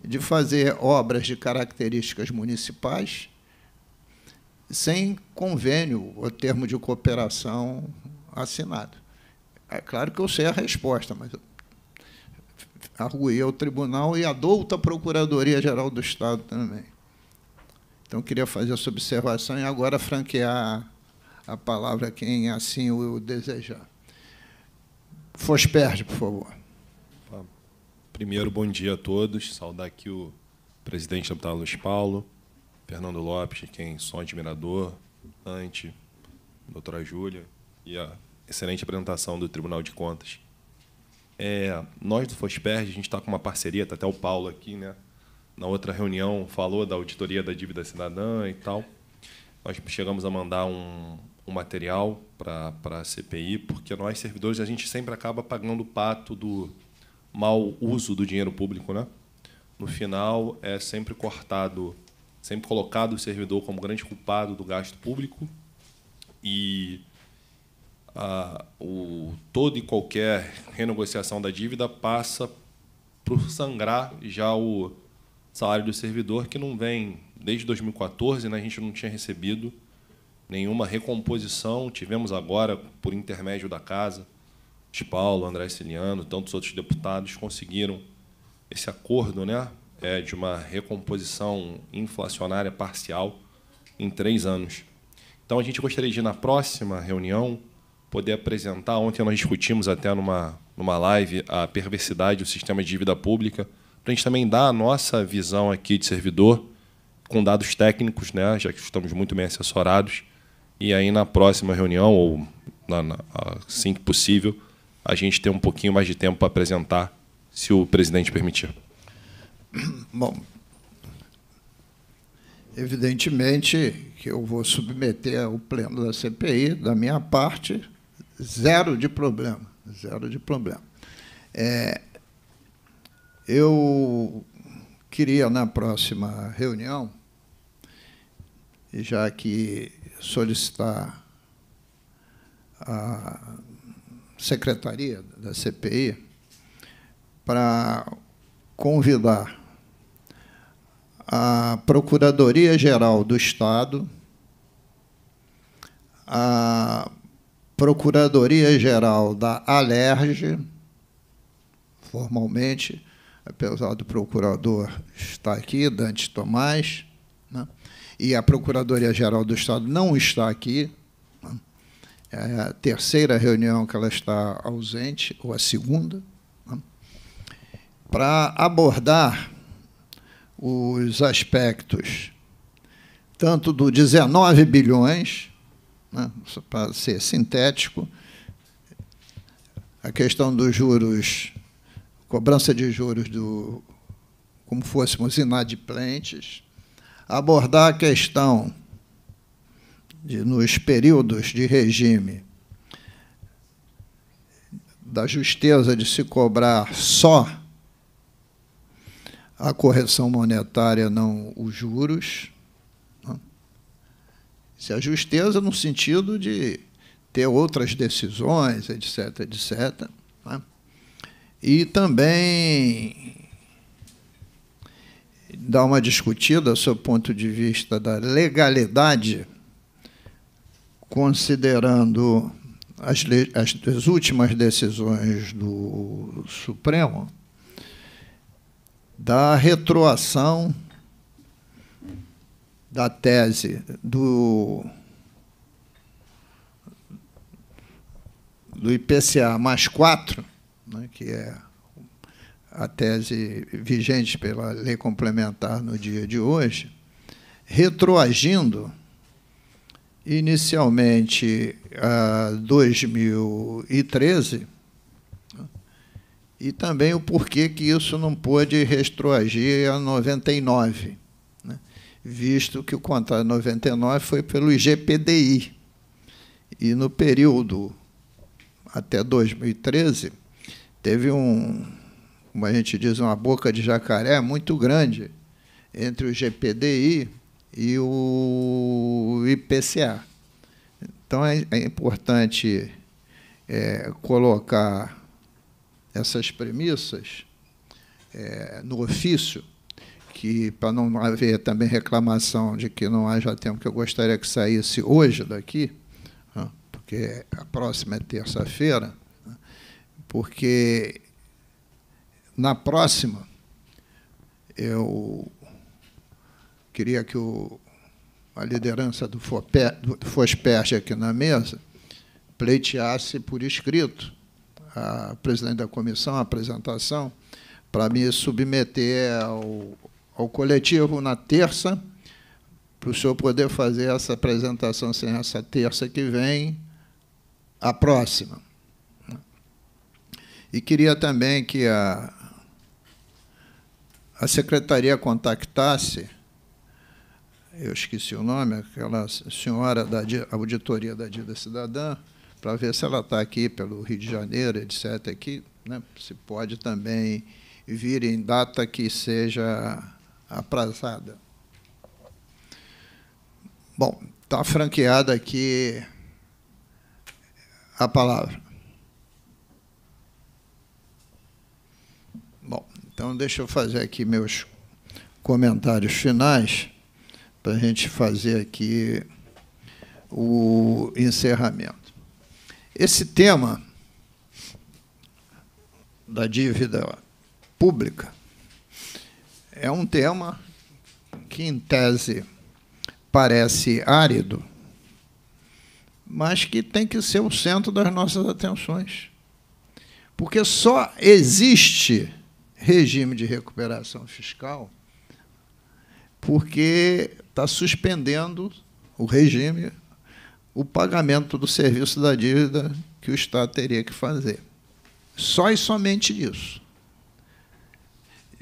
de fazer obras de características municipais sem convênio ou termo de cooperação assinado. É claro que eu sei a resposta, mas arguí ao tribunal e a douta Procuradoria-Geral do Estado também. Então, queria fazer essa observação e agora franquear a palavra a quem assim o desejar. Fosperde, por favor. Primeiro, bom dia a todos. Saudar aqui o presidente deputado Luiz Paulo, Fernando Lopes, quem sou admirador, Ante, doutora Júlia, e a excelente apresentação do Tribunal de Contas. É, nós do Fosperd, a gente está com uma parceria, está até o Paulo aqui, né? Na outra reunião falou da auditoria da dívida cidadã e tal. Nós chegamos a mandar um, um material para a CPI, porque nós, servidores, a gente sempre acaba pagando o pato do mau uso do dinheiro público, né? No final, é sempre cortado, sempre colocado o servidor como grande culpado do gasto público e a, o, toda e qualquer renegociação da dívida passa por sangrar já o salário do servidor, que não vem desde 2014, né, a gente não tinha recebido nenhuma recomposição. Tivemos agora, por intermédio da casa, de Paulo, André Ciliano, tantos outros deputados conseguiram esse acordo né, é, de uma recomposição inflacionária parcial em três anos. Então, a gente gostaria de, na próxima reunião, poder apresentar. Ontem nós discutimos até numa, numa live a perversidade do sistema de dívida pública, para a gente também dar a nossa visão aqui de servidor, com dados técnicos, né, já que estamos muito bem assessorados. E aí, na próxima reunião, ou na, na, assim que possível, a gente ter um pouquinho mais de tempo para apresentar, se o presidente permitir. Bom, evidentemente que eu vou submeter ao pleno da CPI, da minha parte, Zero de problema, zero de problema. É, eu queria, na próxima reunião, já que solicitar a secretaria da CPI para convidar a Procuradoria-Geral do Estado, a Procuradoria-Geral da Alerj, formalmente, apesar do procurador estar aqui, Dante Tomás, né? e a Procuradoria-Geral do Estado não está aqui. Né? É a terceira reunião que ela está ausente, ou a segunda, né? para abordar os aspectos tanto do 19 bilhões, né, para ser sintético, a questão dos juros, cobrança de juros do, como fôssemos inadimplentes, abordar a questão de, nos períodos de regime da justeza de se cobrar só a correção monetária, não os juros. Se a justeza no sentido de ter outras decisões, etc., etc. Né? E também dar uma discutida o ponto de vista da legalidade, considerando as, as, as últimas decisões do Supremo, da retroação da tese do, do IPCA mais 4, né, que é a tese vigente pela lei complementar no dia de hoje, retroagindo inicialmente a 2013 e também o porquê que isso não pôde retroagir a 99, né? Visto que o contrato 99 foi pelo IGPDI. E no período até 2013, teve um, como a gente diz, uma boca de jacaré muito grande entre o IGPDI e o IPCA. Então é, é importante é, colocar essas premissas é, no ofício, que para não haver também reclamação de que não haja tempo, que eu gostaria que saísse hoje daqui, porque a próxima é terça-feira, porque na próxima eu queria que o, a liderança do, do FOSPERG aqui na mesa pleiteasse por escrito a presidente da comissão a apresentação para me submeter ao, ao coletivo na terça, para o senhor poder fazer essa apresentação sem essa terça que vem, a próxima. E queria também que a, a secretaria contactasse, eu esqueci o nome, aquela senhora da auditoria da Dívida Cidadã, para ver se ela está aqui pelo Rio de Janeiro, etc. Aqui, né? se pode também vir em data que seja aprazada. Bom, está franqueada aqui a palavra. Bom, então deixa eu fazer aqui meus comentários finais para a gente fazer aqui o encerramento. Esse tema da dívida pública é um tema que, em tese, parece árido, mas que tem que ser o centro das nossas atenções. Porque só existe regime de recuperação fiscal porque está suspendendo o regime o pagamento do serviço da dívida que o Estado teria que fazer. Só e somente isso.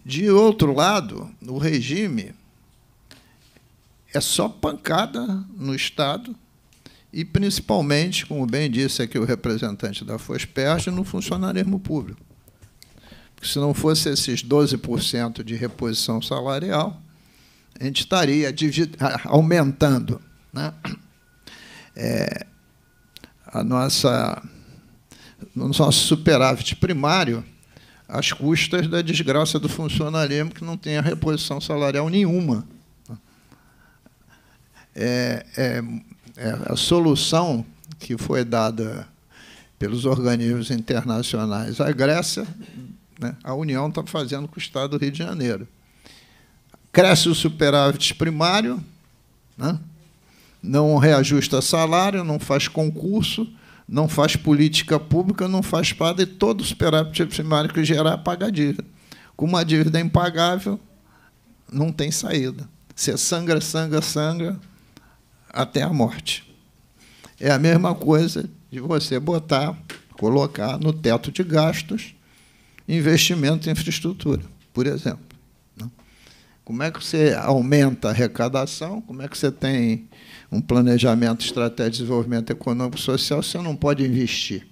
De outro lado, o regime é só pancada no Estado e, principalmente, como bem disse aqui o representante da FOSPERJ, no funcionarismo público. Porque se não fosse esses 12% de reposição salarial, a gente estaria aumentando. Né? é, a nossa, no nosso superávit primário, às custas da desgraça do funcionalismo que não tem a reposição salarial nenhuma. É, é, é a solução que foi dada pelos organismos internacionais à Grécia, né, a União está fazendo com o Estado do Rio de Janeiro. Cresce o superávit primário, né, não reajusta salário, não faz concurso, não faz política pública, não faz nada, e todo o superávit primário que gerar paga a dívida. Com uma dívida impagável, não tem saída. Você sangra, sangra, sangra até a morte. É a mesma coisa de você botar, colocar no teto de gastos investimento em infraestrutura, por exemplo. Né? Como é que você aumenta a arrecadação? Como é que você tem um planejamento estratégico de desenvolvimento econômico e social, você não pode investir.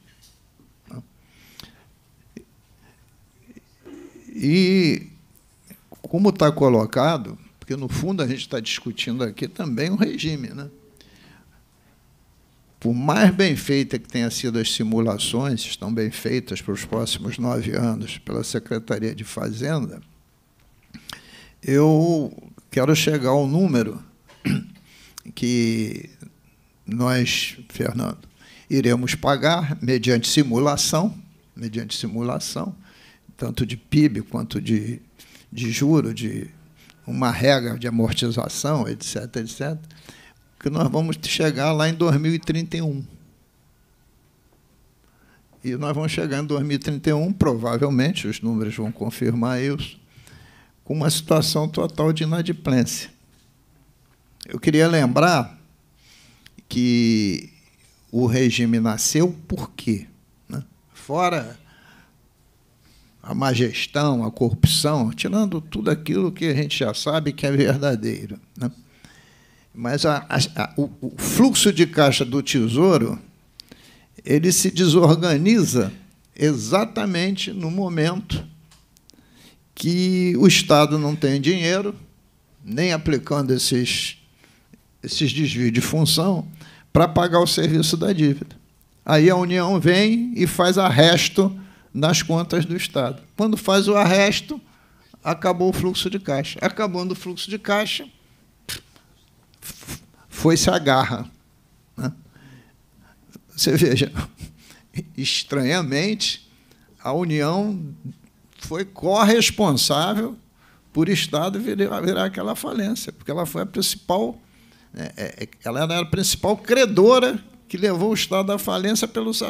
E, como está colocado, porque, no fundo, a gente está discutindo aqui também o regime. Né? Por mais bem feita que tenha sido as simulações, estão bem feitas para os próximos nove anos pela Secretaria de Fazenda, eu quero chegar ao número que nós, Fernando, iremos pagar mediante simulação, mediante simulação, tanto de PIB quanto de, de juro, de uma regra de amortização, etc., etc., que nós vamos chegar lá em 2031. E nós vamos chegar em 2031, provavelmente, os números vão confirmar isso, com uma situação total de inadimplência. Eu queria lembrar que o regime nasceu por quê? Né? Fora a má gestão, a corrupção, tirando tudo aquilo que a gente já sabe que é verdadeiro. Né? Mas a, a, o, o fluxo de caixa do Tesouro ele se desorganiza exatamente no momento que o Estado não tem dinheiro, nem aplicando esses esses desvios de função para pagar o serviço da dívida. Aí a União vem e faz arresto nas contas do Estado. Quando faz o arresto, acabou o fluxo de caixa. Acabando o fluxo de caixa, foi-se a garra. Né? Você veja, estranhamente, a União foi corresponsável por Estado virar, aquela falência, porque ela foi a principal ela era a principal credora que levou o Estado à falência pelos,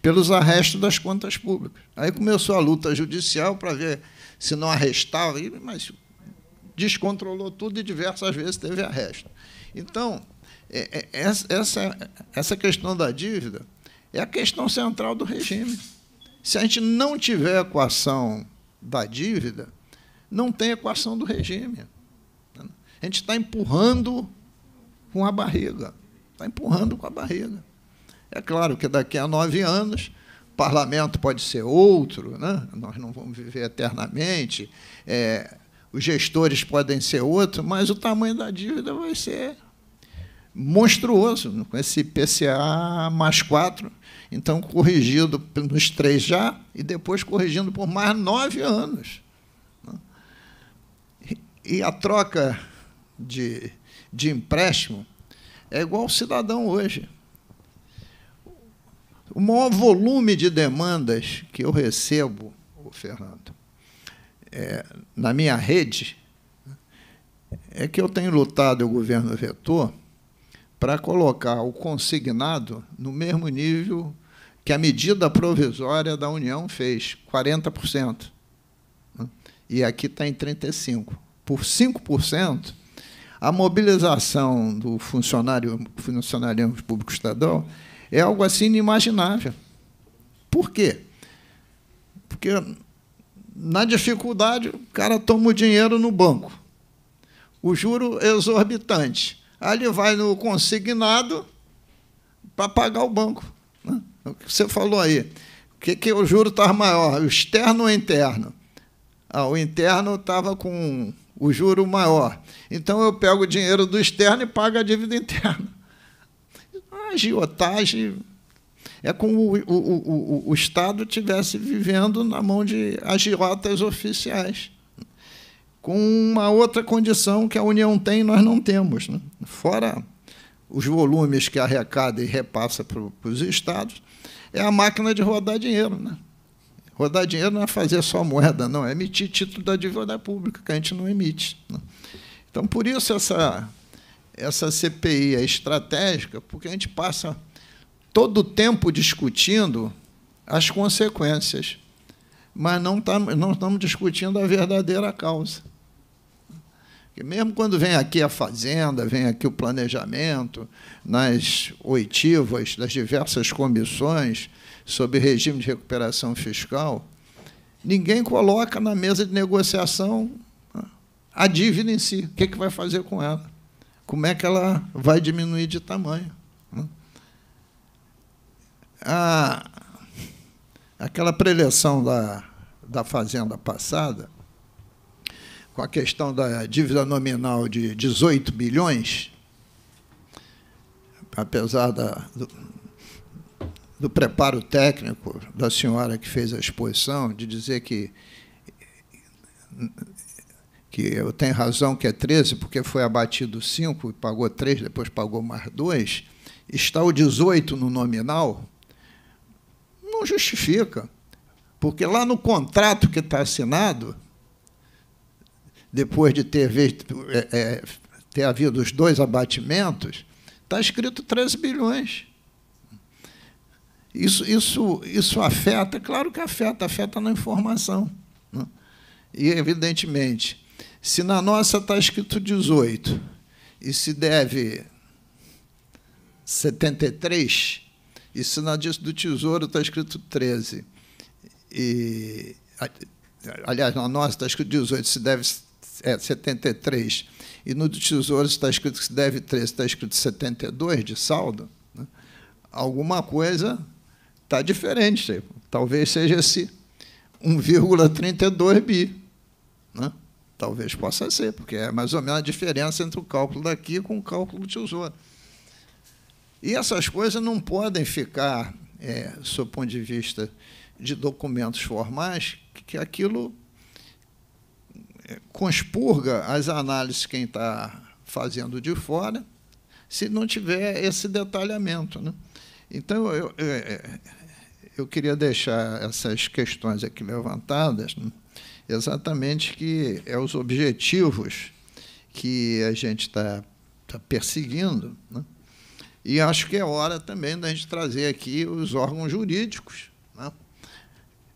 pelos arrestos das contas públicas. Aí começou a luta judicial para ver se não arrestava, mas descontrolou tudo e diversas vezes teve arresto. Então, essa, essa questão da dívida é a questão central do regime. Se a gente não tiver equação da dívida, não tem equação do regime. A gente está empurrando com a barriga. Está empurrando com a barriga. É claro que daqui a nove anos o parlamento pode ser outro, né? nós não vamos viver eternamente, é, os gestores podem ser outros, mas o tamanho da dívida vai ser monstruoso, com esse PCA mais quatro, então corrigido nos três já, e depois corrigindo por mais nove anos. E a troca de, de empréstimo é igual ao cidadão hoje. O maior volume de demandas que eu recebo, Fernando, é, na minha rede, é que eu tenho lutado, o governo vetor, para colocar o consignado no mesmo nível que a medida provisória da União fez, 40%. E aqui está em 35%. Por 5%, a mobilização do funcionário, funcionário público estadual é algo assim inimaginável. Por quê? Porque na dificuldade o cara toma o dinheiro no banco. O juro é exorbitante. Aí ele vai no consignado para pagar o banco. Né? O que você falou aí. O que, que o juro estava maior? O externo ou interno? Ah, o interno estava com o juro maior. Então eu pego o dinheiro do externo e pago a dívida interna. A agiotagem É como o, o, o, o Estado estivesse vivendo na mão de agiotas oficiais, com uma outra condição que a União tem e nós não temos. Né? Fora os volumes que arrecada e repassa para os estados, é a máquina de rodar dinheiro. Né? Rodar dinheiro não é fazer só moeda, não, é emitir título da dívida pública, que a gente não emite. Né? Então, por isso, essa, essa CPI é estratégica, porque a gente passa todo o tempo discutindo as consequências, mas não, tá, não estamos discutindo a verdadeira causa. Porque mesmo quando vem aqui a fazenda, vem aqui o planejamento, nas oitivas das diversas comissões sobre regime de recuperação fiscal, ninguém coloca na mesa de negociação a dívida em si. O que, é que vai fazer com ela? Como é que ela vai diminuir de tamanho? A, aquela preleção da, da Fazenda passada, com a questão da dívida nominal de 18 bilhões, apesar da, do preparo técnico da senhora que fez a exposição, de dizer que que eu tenho razão que é 13, porque foi abatido 5 e pagou 3, depois pagou mais 2, está o 18 no nominal, não justifica. Porque lá no contrato que está assinado, depois de ter, visto, é, é, ter havido os dois abatimentos, está escrito 13 bilhões. Isso, isso, isso afeta, claro que afeta, afeta na informação. Né? E, evidentemente, se na nossa está escrito 18 e se deve 73, e se na do Tesouro está escrito 13, e, aliás, na nossa está escrito 18, se deve é, 73, e no do Tesouro está escrito que se deve 13, está escrito 72 de saldo, né? alguma coisa está diferente. Talvez seja esse 1,32 bi. Né? Talvez possa ser, porque é mais ou menos a diferença entre o cálculo daqui com o cálculo do tesouro. E essas coisas não podem ficar, é, sob ponto de vista de documentos formais, que aquilo é, conspurga as análises quem está fazendo de fora, se não tiver esse detalhamento. Né? Então, eu, eu, é, eu queria deixar essas questões aqui levantadas, né? exatamente que é os objetivos que a gente está tá perseguindo, né? e acho que é hora também da gente trazer aqui os órgãos jurídicos, né?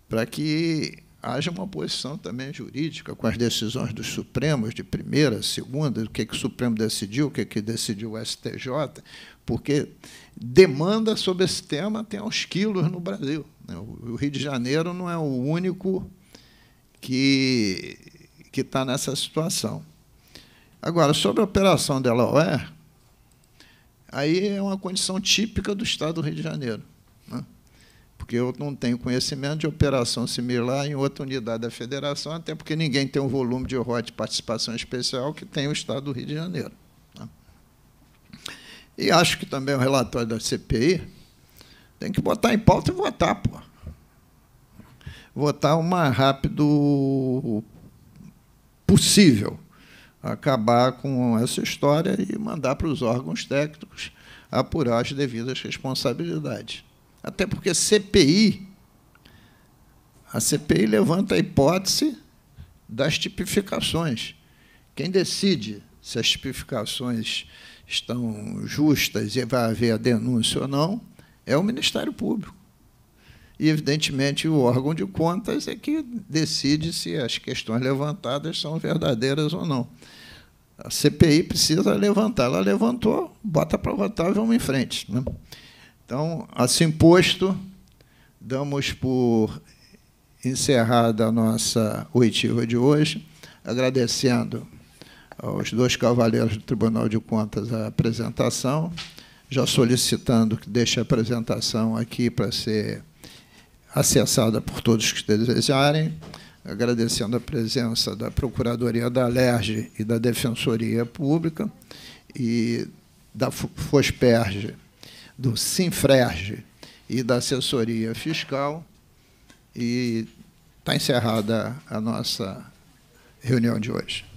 para que haja uma posição também jurídica com as decisões dos Supremos de primeira, segunda, o que, que o Supremo decidiu, o que, que decidiu o STJ, porque demanda sobre esse tema tem aos quilos no Brasil. Né? O Rio de Janeiro não é o único que que está nessa situação. Agora, sobre a operação Delaware, aí é uma condição típica do Estado do Rio de Janeiro. Né? Porque eu não tenho conhecimento de operação similar em outra unidade da federação, até porque ninguém tem um volume de ROT de participação especial que tem o Estado do Rio de Janeiro. E acho que também o relatório da CPI tem que botar em pauta e votar, pô votar o mais rápido possível, acabar com essa história e mandar para os órgãos técnicos apurar as devidas responsabilidades. Até porque CPI, a CPI levanta a hipótese das tipificações. Quem decide se as tipificações estão justas e vai haver a denúncia ou não é o Ministério Público e, evidentemente, o órgão de contas é que decide se as questões levantadas são verdadeiras ou não. A CPI precisa levantar. Ela levantou, bota para votar e vamos em frente. Né? Então, assim posto, damos por encerrada a nossa oitiva de hoje, agradecendo aos dois cavaleiros do Tribunal de Contas a apresentação, já solicitando que deixe a apresentação aqui para ser acessada por todos que desejarem, agradecendo a presença da Procuradoria da LERJ e da Defensoria Pública e da FOSPERJ, do SINFRERJ e da assessoria fiscal. E está encerrada a nossa reunião de hoje.